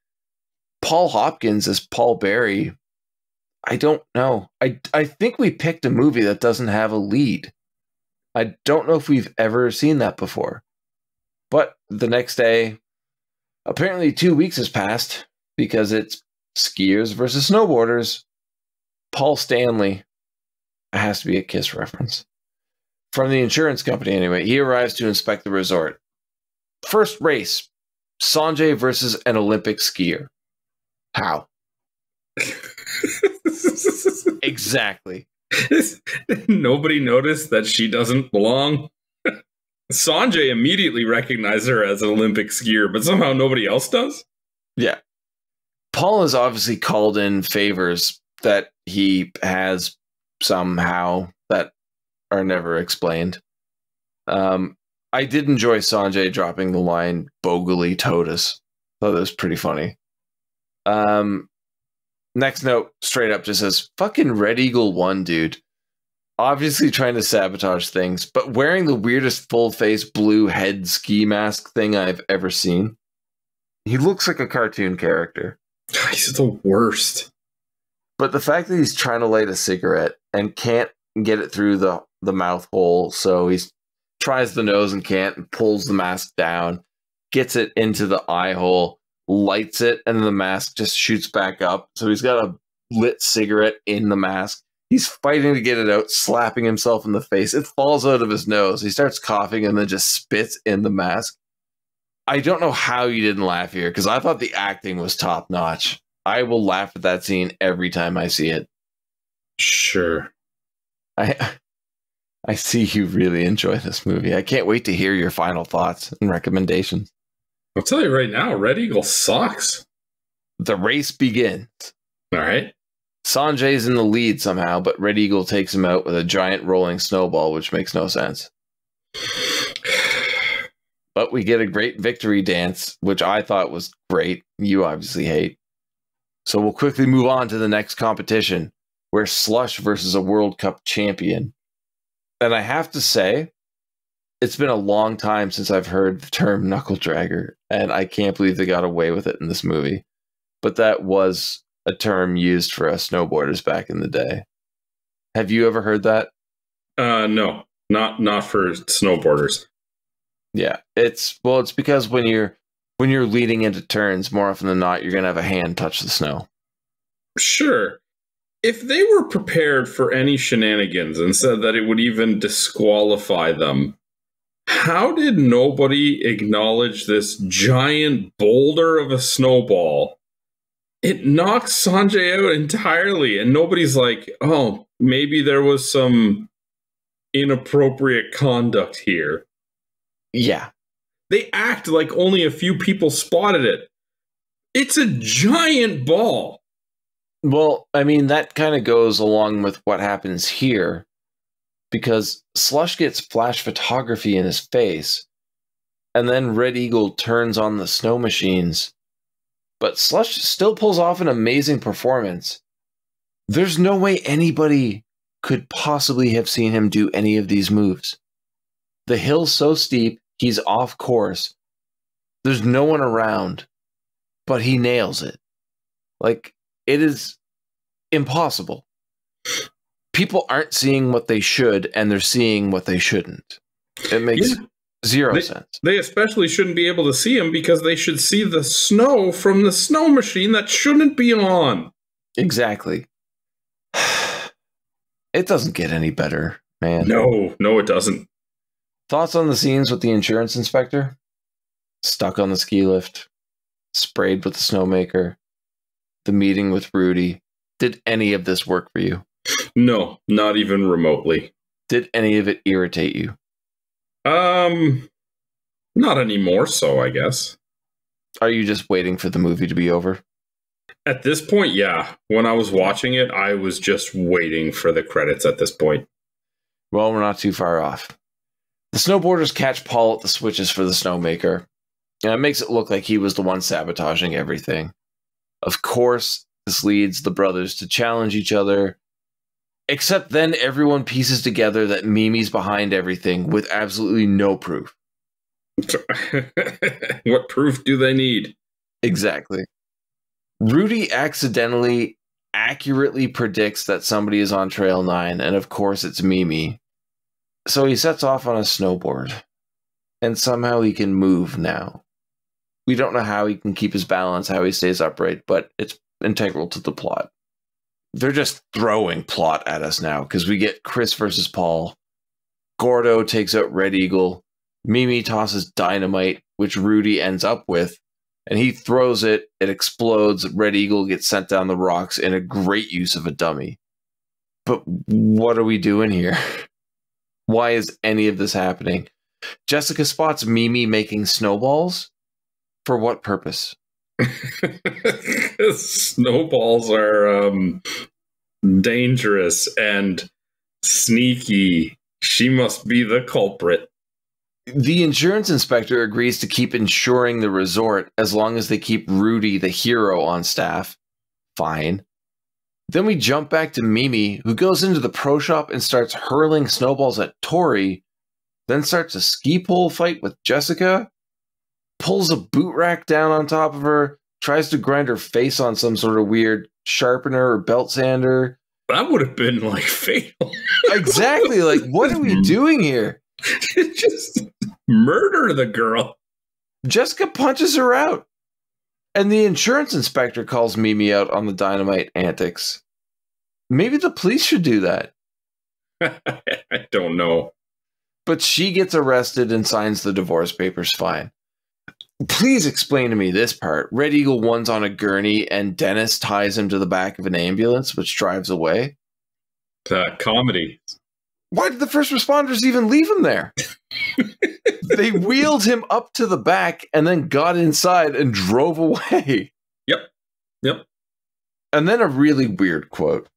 Paul Hopkins as Paul Barry. I don't know. I, I think we picked a movie that doesn't have a lead. I don't know if we've ever seen that before. But the next day, apparently two weeks has passed because it's skiers versus snowboarders. Paul Stanley has to be a Kiss reference. From the insurance company, anyway. He arrives to inspect the resort. First race Sanjay versus an Olympic skier. How? Exactly. Nobody noticed that she doesn't belong. Sanjay immediately recognized her as an Olympic skier, but somehow nobody else does. Yeah. Paul has obviously called in favors that he has somehow that are never explained. Um, I did enjoy Sanjay dropping the line "Bogally Totus." Thought that was pretty funny. Um, next note, straight up, just says "fucking Red Eagle one, dude." Obviously trying to sabotage things, but wearing the weirdest full face blue head ski mask thing I've ever seen. He looks like a cartoon character. He's the worst. But the fact that he's trying to light a cigarette and can't get it through the, the mouth hole, so he tries the nose and can't, and pulls the mask down, gets it into the eye hole, lights it, and the mask just shoots back up. So he's got a lit cigarette in the mask. He's fighting to get it out, slapping himself in the face. It falls out of his nose. He starts coughing and then just spits in the mask. I don't know how you didn't laugh here because I thought the acting was top notch. I will laugh at that scene every time I see it. Sure. I I see you really enjoy this movie. I can't wait to hear your final thoughts and recommendations. I'll tell you right now, Red Eagle sucks. The race begins. All right. Sanjay's in the lead somehow, but Red Eagle takes him out with a giant rolling snowball, which makes no sense. But we get a great victory dance, which I thought was great. You obviously hate. So we'll quickly move on to the next competition, where Slush versus a World Cup champion. And I have to say, it's been a long time since I've heard the term knuckle dragger, and I can't believe they got away with it in this movie. But that was a term used for us snowboarders back in the day. Have you ever heard that? Uh, no, not not for snowboarders. Yeah, it's well, it's because when you're when you're leading into turns, more often than not, you're gonna have a hand touch the snow. Sure. If they were prepared for any shenanigans and said that it would even disqualify them, how did nobody acknowledge this giant boulder of a snowball? It knocks Sanjay out entirely, and nobody's like, oh, maybe there was some inappropriate conduct here. Yeah, They act like only a few people spotted it. It's a giant ball. Well, I mean, that kind of goes along with what happens here because Slush gets flash photography in his face, and then Red Eagle turns on the snow machines, but Slush still pulls off an amazing performance. There's no way anybody could possibly have seen him do any of these moves. The hill's so steep, he's off course. There's no one around, but he nails it. Like, it is impossible. People aren't seeing what they should, and they're seeing what they shouldn't. It makes Yeah. zero They- sense. They especially shouldn't be able to see him because they should see the snow from the snow machine that shouldn't be on. Exactly. It doesn't get any better, man. No, no, it doesn't. Thoughts on the scenes with the insurance inspector? Stuck on the ski lift, sprayed with the snowmaker, the meeting with Rudy. Did any of this work for you? No, not even remotely. Did any of it irritate you? Um, Not anymore, so I guess. Are you just waiting for the movie to be over? At this point, yeah. When I was watching it, I was just waiting for the credits at this point. Well, we're not too far off. The snowboarders catch Paul at the switches for the snowmaker, and it makes it look like he was the one sabotaging everything. Of course, this leads the brothers to challenge each other, except then everyone pieces together that Mimi's behind everything with absolutely no proof. what proof do they need? Exactly. Rudy accidentally accurately predicts that somebody is on Trail 9, and of course it's Mimi. So he sets off on a snowboard, and somehow he can move now. We don't know how he can keep his balance, how he stays upright, but it's integral to the plot. They're just throwing plot at us now because we get Chris versus Paul. Gordo takes out Red Eagle. Mimi tosses dynamite, which Rudy ends up with, and he throws it. It explodes. Red Eagle gets sent down the rocks in a great use of a dummy. But what are we doing here? Why is any of this happening? Jessica spots Mimi making snowballs. For what purpose? Snowballs are um, dangerous and sneaky. She must be the culprit. The insurance inspector agrees to keep insuring the resort as long as they keep Rudy the hero on staff. Fine. Then we jump back to Mimi, who goes into the pro shop and starts hurling snowballs at Tori, then starts a ski pole fight with Jessica, pulls a boot rack down on top of her, tries to grind her face on some sort of weird sharpener or belt sander. That would have been like fatal. exactly. Like, what are we doing here? Just murder the girl. Jessica punches her out. And the insurance inspector calls Mimi out on the dynamite antics. Maybe the police should do that. I don't know. But she gets arrested and signs the divorce papers fine. Please explain to me this part. Red Eagle one's on a gurney and Dennis ties him to the back of an ambulance, which drives away. Uh, comedy. Why did the first responders even leave him there? they wheeled him up to the back and then got inside and drove away. Yep. Yep. And then a really weird quote.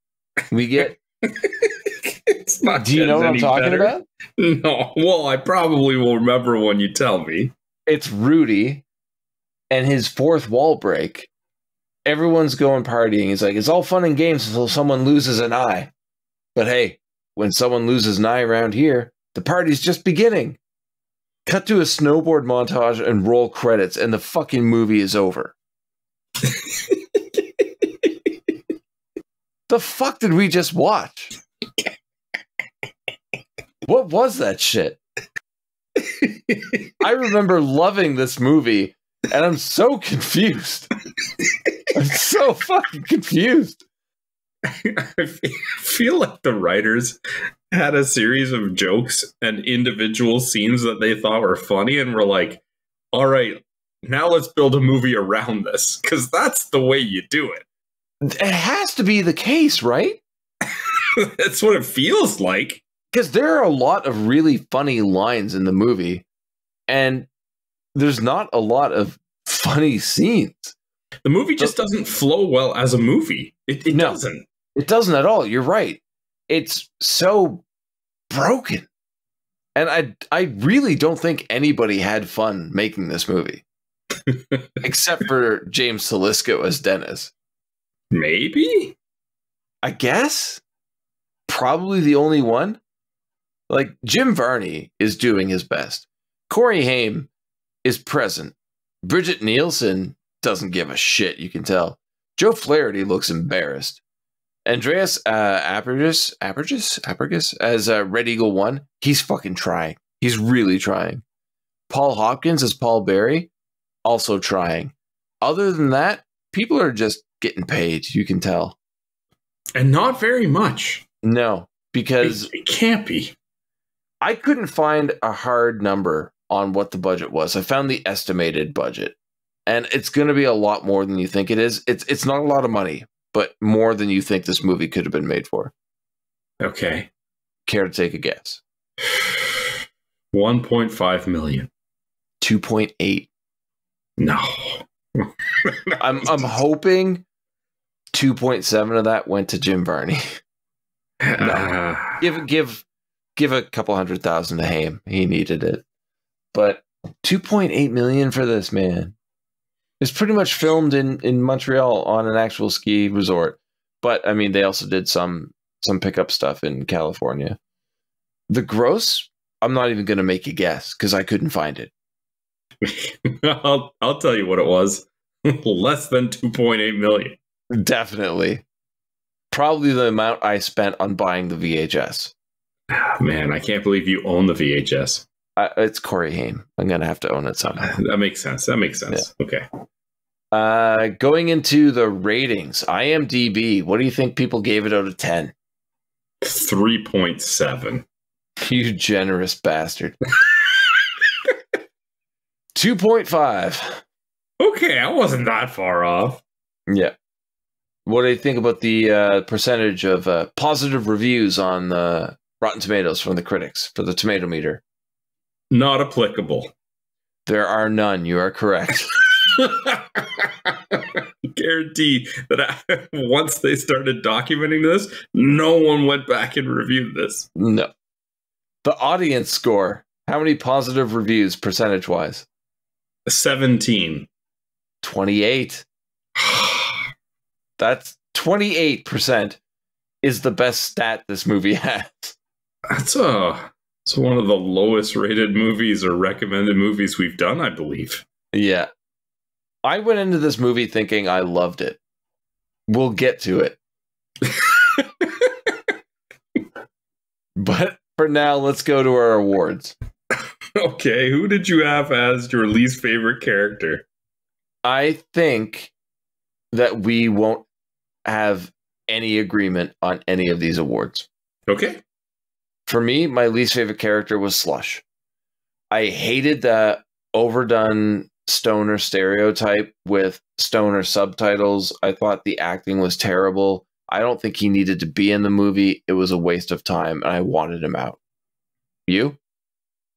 We get. it's not Do you know what I'm talking better. about? No. Well, I probably will remember when you tell me. It's Rudy and his fourth wall break. Everyone's going partying. He's like, it's all fun and games until someone loses an eye. But hey, when someone loses an eye around here, the party's just beginning. Cut to a snowboard montage and roll credits, and the fucking movie is over. the fuck did we just watch? What was that shit? I remember loving this movie, and I'm so confused. I'm so fucking confused. I feel like the writers had a series of jokes and individual scenes that they thought were funny and were like, all right, now let's build a movie around this because that's the way you do it. It has to be the case, right? that's what it feels like. Because there are a lot of really funny lines in the movie, and there's not a lot of funny scenes. The movie just doesn't flow well as a movie. It, it No. doesn't. It doesn't at all. You're right. It's so broken. And I I really don't think anybody had fun making this movie. Except for James Salisko as Dennis. Maybe? I guess. Probably the only one. Like Jim Varney is doing his best. Corey Haim is present. Brigitte Nielsen doesn't give a shit, you can tell. Joe Flaherty looks embarrassed. Andreas uh, Apergis, Apergis, Apergis as uh, Red Eagle One, he's fucking trying. He's really trying. Paul Hopkins as Paul Barry, also trying. Other than that, people are just getting paid. You can tell. And not very much. No, because It, it can't be. I couldn't find a hard number on what the budget was. I found the estimated budget, and it's going to be a lot more than you think it is. It's it's not a lot of money, but more than you think this movie could have been made for. Okay. Care to take a guess? 1.5 million. 2.8. No. I'm I'm hoping 2.7 of that went to Jim Varney. Ah. give give give a couple hundred thousand to Haim. He needed it. But 2.8 million for this man. It's pretty much filmed in in Montreal on an actual ski resort. But I mean they also did some some pickup stuff in California. The gross, I'm not even going to make a guess cuz I couldn't find it. I'll I'll tell you what it was. Less than 2.8 million. Definitely. Probably the amount I spent on buying the VHS. Man, I can't believe you own the VHS. I, it's Corey Haim. I'm going to have to own it somehow. That makes sense. That makes sense. Okay. Uh, going into the ratings, IMDb, what do you think people gave it out of 10? 3.7. You generous bastard. 2.5. Okay, I wasn't that far off. Yeah. What do you think about the uh, percentage of uh, positive reviews on uh, Rotten Tomatoes from the critics for the tomato meter? Not applicable. There are none. You are correct. Guarantee that I, once they started documenting this, no one went back and reviewed this. no. The audience score. How many positive reviews percentage wise? 17. 28. That's 28% is the best stat this movie has. That's a it's one of the lowest rated movies or recommended movies we've done, I believe. Yeah. I went into this movie thinking I loved it. We'll get to it. but for now, let's go to our awards. Okay, who did you have as your least favorite character? I think that we won't have any agreement on any of these awards. Okay. For me, my least favorite character was Slush. I hated that overdone stoner stereotype with stoner subtitles. I thought the acting was terrible. I don't think he needed to be in the movie. It was a waste of time, and I wanted him out. You?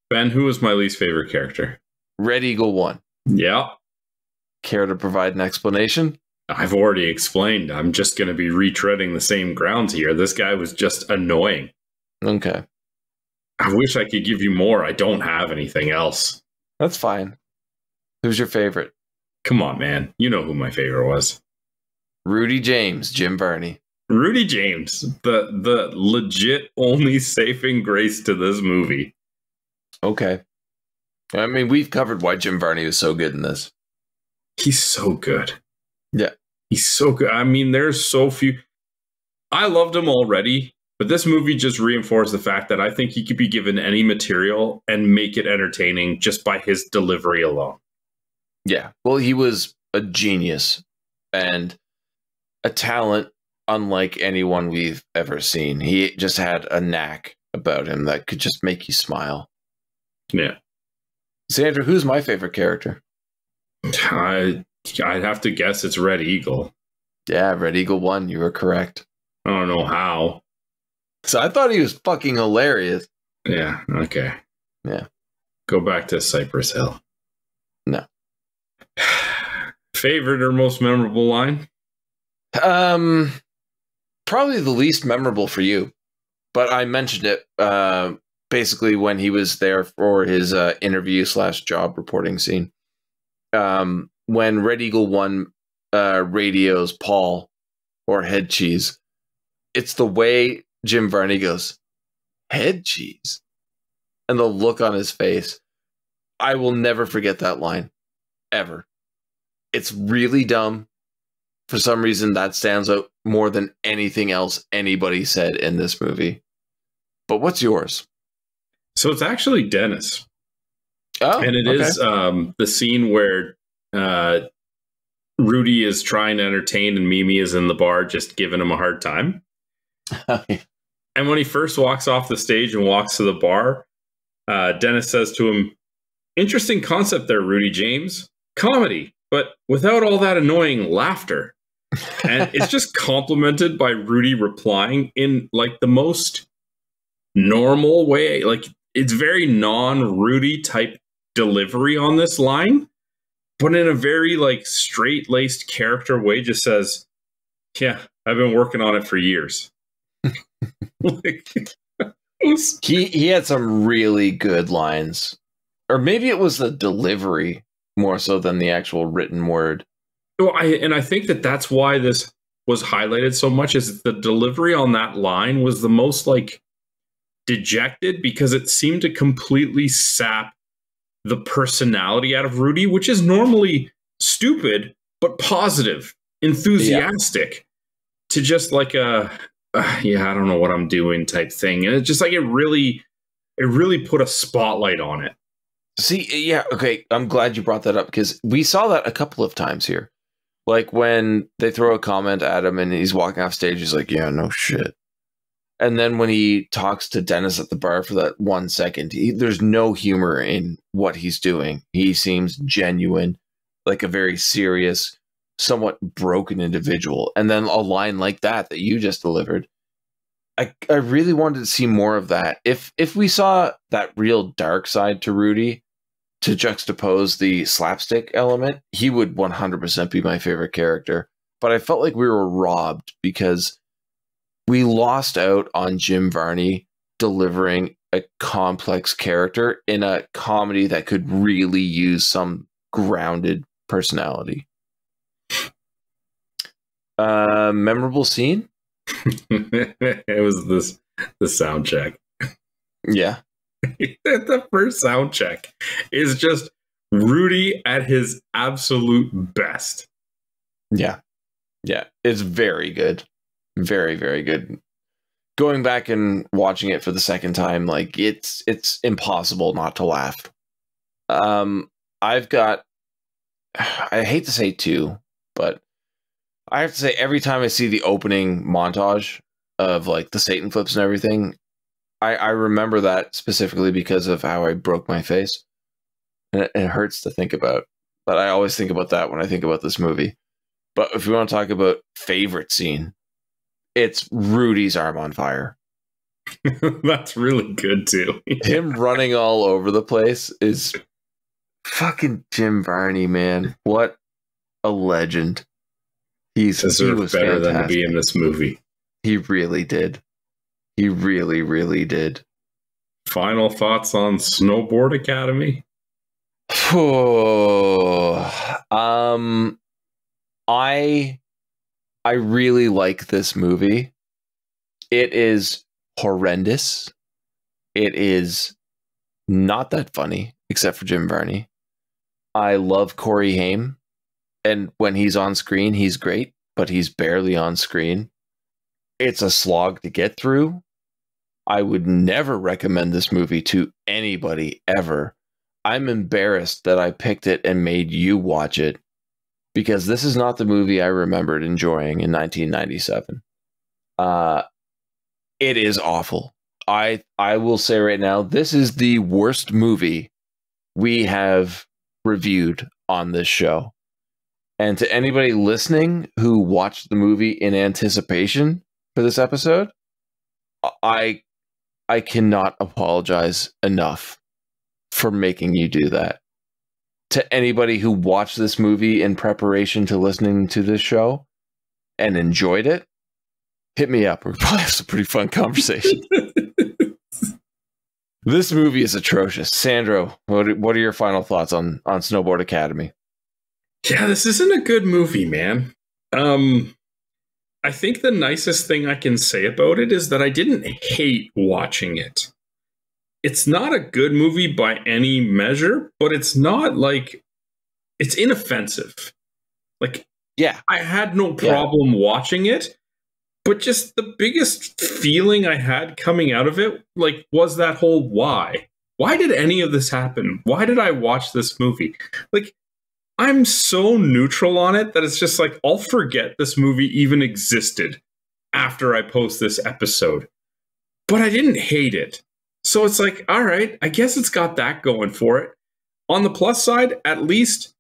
Ben, who was my least favorite character? Red Eagle 1. Yeah. Care to provide an explanation? I've already explained. I'm just going to be retreading the same grounds here. This guy was just annoying. Okay. I wish I could give you more. I don't have anything else. That's fine. Who's your favorite? Come on, man. You know who my favorite was. Rudy James, Jim Varney. Rudy James, the the legit only saving grace to this movie. Okay. I mean, we've covered why Jim Varney was so good in this. He's so good. Yeah. He's so good. I mean, there's so few. I loved him already, but this movie just reinforced the fact that I think he could be given any material and make it entertaining just by his delivery alone. Yeah. Well, he was a genius and a talent unlike anyone we've ever seen. He just had a knack about him that could just make you smile. Yeah. Sandro, who's my favorite character? I, I'd have to guess it's Red Eagle. Yeah, Red Eagle 1. You were correct. I don't know how. So I thought he was fucking hilarious. Yeah. Okay. Yeah. Go back to Cypress Hill. No. Favorite or most memorable line? Um, probably the least memorable for you, but I mentioned it uh, basically when he was there for his uh, interview slash job reporting scene. Um, when Red Eagle One uh, radios Paul or Head Cheese, it's the way Jim Varney goes, Head Cheese, and the look on his face. I will never forget that line, ever. It's really dumb for some reason that stands out more than anything else anybody said in this movie. But what's yours? So it's actually Dennis. Oh, and it is um, the scene where uh, Rudy is trying to entertain and Mimi is in the bar just giving him a hard time. And when he first walks off the stage and walks to the bar, uh, Dennis says to him, Interesting concept there, Rudy James. Comedy, but without all that annoying laughter. and it's just complimented by Rudy replying in like the most normal way. Like it's very non Rudy type delivery on this line, but in a very like straight laced character way, just says, "Yeah, I've been working on it for years." Like, was, he he had some really good lines, or maybe it was the delivery more so than the actual written word. well, I and I think that that's why this was highlighted so much is the delivery on that line was the most like dejected because it seemed to completely sap the personality out of Rudy, which is normally stupid but positive, enthusiastic, to just like a yeah, I don't know what I'm doing type thing, and it just like it really, it really put a spotlight on it. See, yeah, okay. I'm glad you brought that up because we saw that a couple of times here. Like when they throw a comment at him and he's walking off stage, he's like, "Yeah, no shit." And then when he talks to Dennis at the bar for that one second, he, there's no humor in what he's doing. He seems genuine, like a very serious, somewhat broken individual. And then a line like that that you just delivered, I I really wanted to see more of that. If if we saw that real dark side to Rudy to juxtapose the slapstick element, he would 100% be my favorite character. But I felt like we were robbed because we lost out on Jim Varney delivering a complex character in a comedy that could really use some grounded personality. Uh, memorable scene? it was this the sound check. Yeah. the first sound check is just Rudy at his absolute best. Yeah. Yeah. It's very good. Very, very good. Going back and watching it for the second time, like it's it's impossible not to laugh. Um I've got I hate to say two, but I have to say every time I see the opening montage of like the Satan flips and everything, I, I remember that specifically because of how I broke my face. And it, it hurts to think about. But I always think about that when I think about this movie. But if we want to talk about favorite scene, it's Rudy's arm on fire. That's really good too. Him running all over the place is fucking Jim Varney, man. What a legend. He's he deserved was better than to be in this movie. He really did. He really, really did. Final thoughts on Snowboard Academy? um, I, I really like this movie. It is horrendous. It is not that funny, except for Jim Varney. I love Corey Haim, and when he's on screen, he's great, but he's barely on screen. It's a slog to get through. I would never recommend this movie to anybody ever. I'm embarrassed that I picked it and made you watch it because this is not the movie I remembered enjoying in 1997. Uh, it is awful. I I will say right now, this is the worst movie we have reviewed on this show. And to anybody listening who watched the movie in anticipation for this episode, I I cannot apologize enough for making you do that. To anybody who watched this movie in preparation to listening to this show and enjoyed it, hit me up. We'll probably have some pretty fun conversation. this movie is atrocious. Sandro, what are, what are your final thoughts on on Snowboard Academy? Yeah, this isn't a good movie, man. Um, I think the nicest thing I can say about it is that I didn't hate watching it. It's not a good movie by any measure, but it's not like it's inoffensive. Like Yeah, I had no Yeah. problem watching it, but just the biggest feeling I had coming out of it, like, was that whole why? Why did any of this happen? Why did I watch this movie? Like, I'm so neutral on it that it's just like, I'll forget this movie even existed after I post this episode. But I didn't hate it. So it's like, all right, I guess it's got that going for it. On the plus side, at least,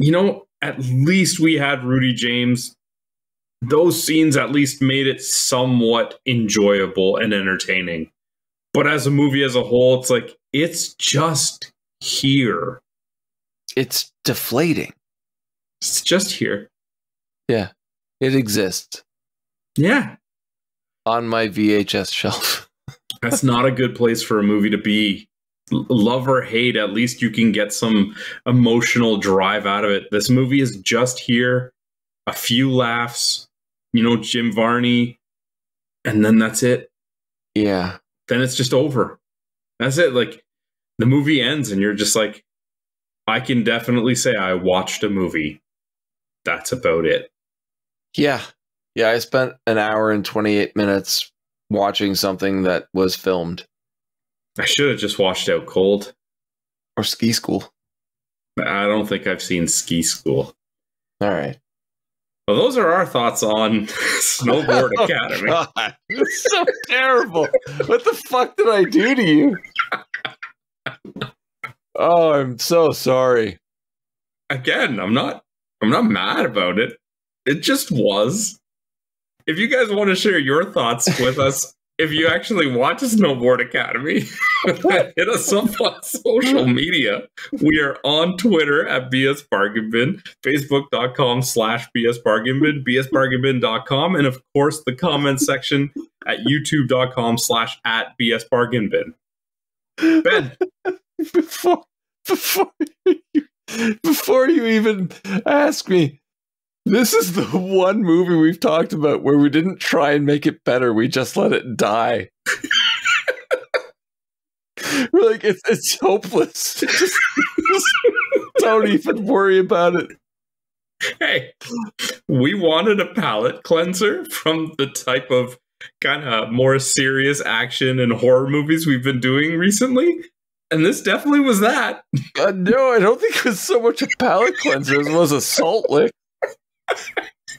you know, at least we had Rudy James. Those scenes at least made it somewhat enjoyable and entertaining. But as a movie as a whole, it's like, it's just here. It's deflating. It's just here. Yeah, it exists Yeah. on my VHS shelf. That's not a good place for a movie to be. Love or hate, at least you can get some emotional drive out of it. This movie is just here, a few laughs, you know, Jim Varney, and then that's it. yeah, Then it's just over. That's it. Like the movie ends, and you're just like, I can definitely say I watched a movie. That's about it. yeah, yeah. I spent an hour and twenty eight minutes watching something that was filmed I should have just watched Out Cold. or ski school. I don't think I've seen Ski School. All right. Well, those are our thoughts on Snowboard oh, Academy. Oh, God, it's so terrible. What the fuck did I do to you? Oh, I'm so sorry. Again, I'm not I'm not mad about it. It just was. If you guys want to share your thoughts with us, if you actually watch Snowboard Academy, hit us up on social media. We are on Twitter at BS Bargain Bin, Facebook.com slash BS Bargain Bin, BSBargainBin.com, and of course the comment section at YouTube.com slash at BS Bargain Bin. Ben, Before, before, you, before you even ask me, this is the one movie we've talked about where we didn't try and make it better. We just let it die. We're like, it's it's hopeless. Don't even worry about it. hey, we wanted a palate cleanser from the type of kind of more serious action and horror movies we've been doing recently. And this definitely was that. Uh, no, I don't think it was so much a palate cleanser as it was a salt lick.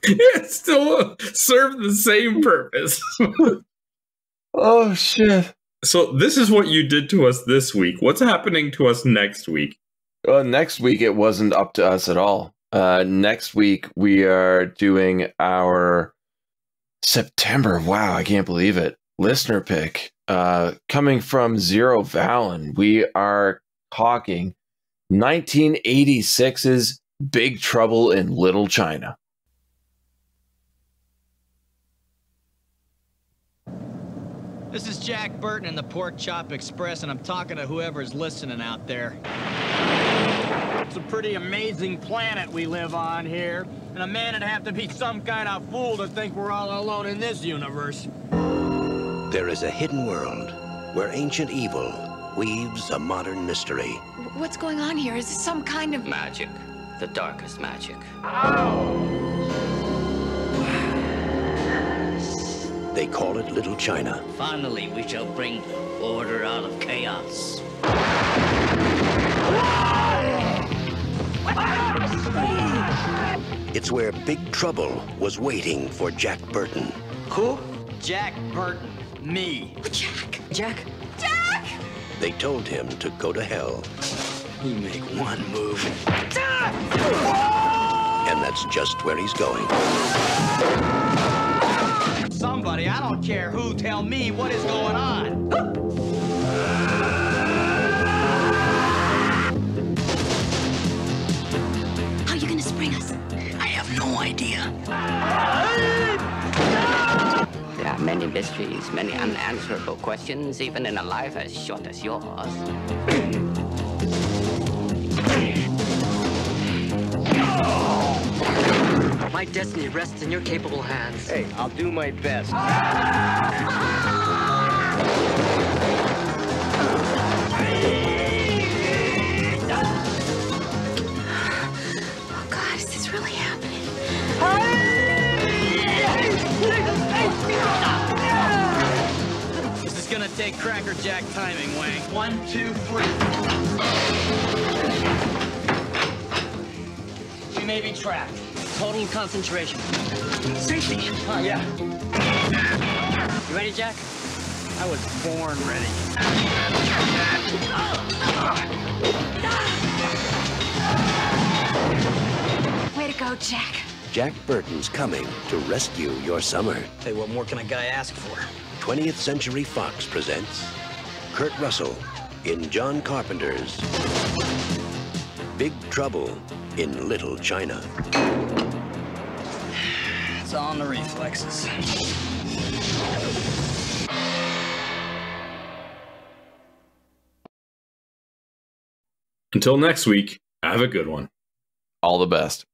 It still served the same purpose. Oh shit. so, this is what you did to us this week. What's happening to us next week? Well, next week it wasn't up to us at all. Uh, next week we are doing our September. Wow, I can't believe it. Listener pick uh, coming from Zero Valen. We are talking 1986's Big Trouble in Little China. This is Jack Burton in the Pork Chop Express, and I'm talking to whoever's listening out there. It's a pretty amazing planet we live on here, and a man would have to be some kind of fool to think we're all alone in this universe. There is a hidden world where ancient evil weaves a modern mystery. What's going on here? Is this some kind of Magic. The darkest magic. Ow. They call it Little China. Finally, we shall bring order out of chaos. It's where Big Trouble was waiting for Jack Burton. Who? Jack Burton. Me. Jack? Jack? Jack! They told him to go to hell, You make one move. and that's just where he's going. Somebody, I don't care who, tell me what is going on. Many mysteries, many unanswerable questions, even in a life as short as yours. My destiny rests in your capable hands. Hey, I'll do my best. This take Cracker Jack timing, Wang. One, two, three. We may be trapped. Total concentration. Safety. Huh, yeah. You ready, Jack? I was born ready. Way to go, Jack. Jack Burton's coming to rescue your summer. Hey, what more can a guy ask for? 20th Century Fox presents Kurt Russell, in John Carpenter's Big Trouble in Little China. It's all in the reflexes. Until next week, have a good one. All the best.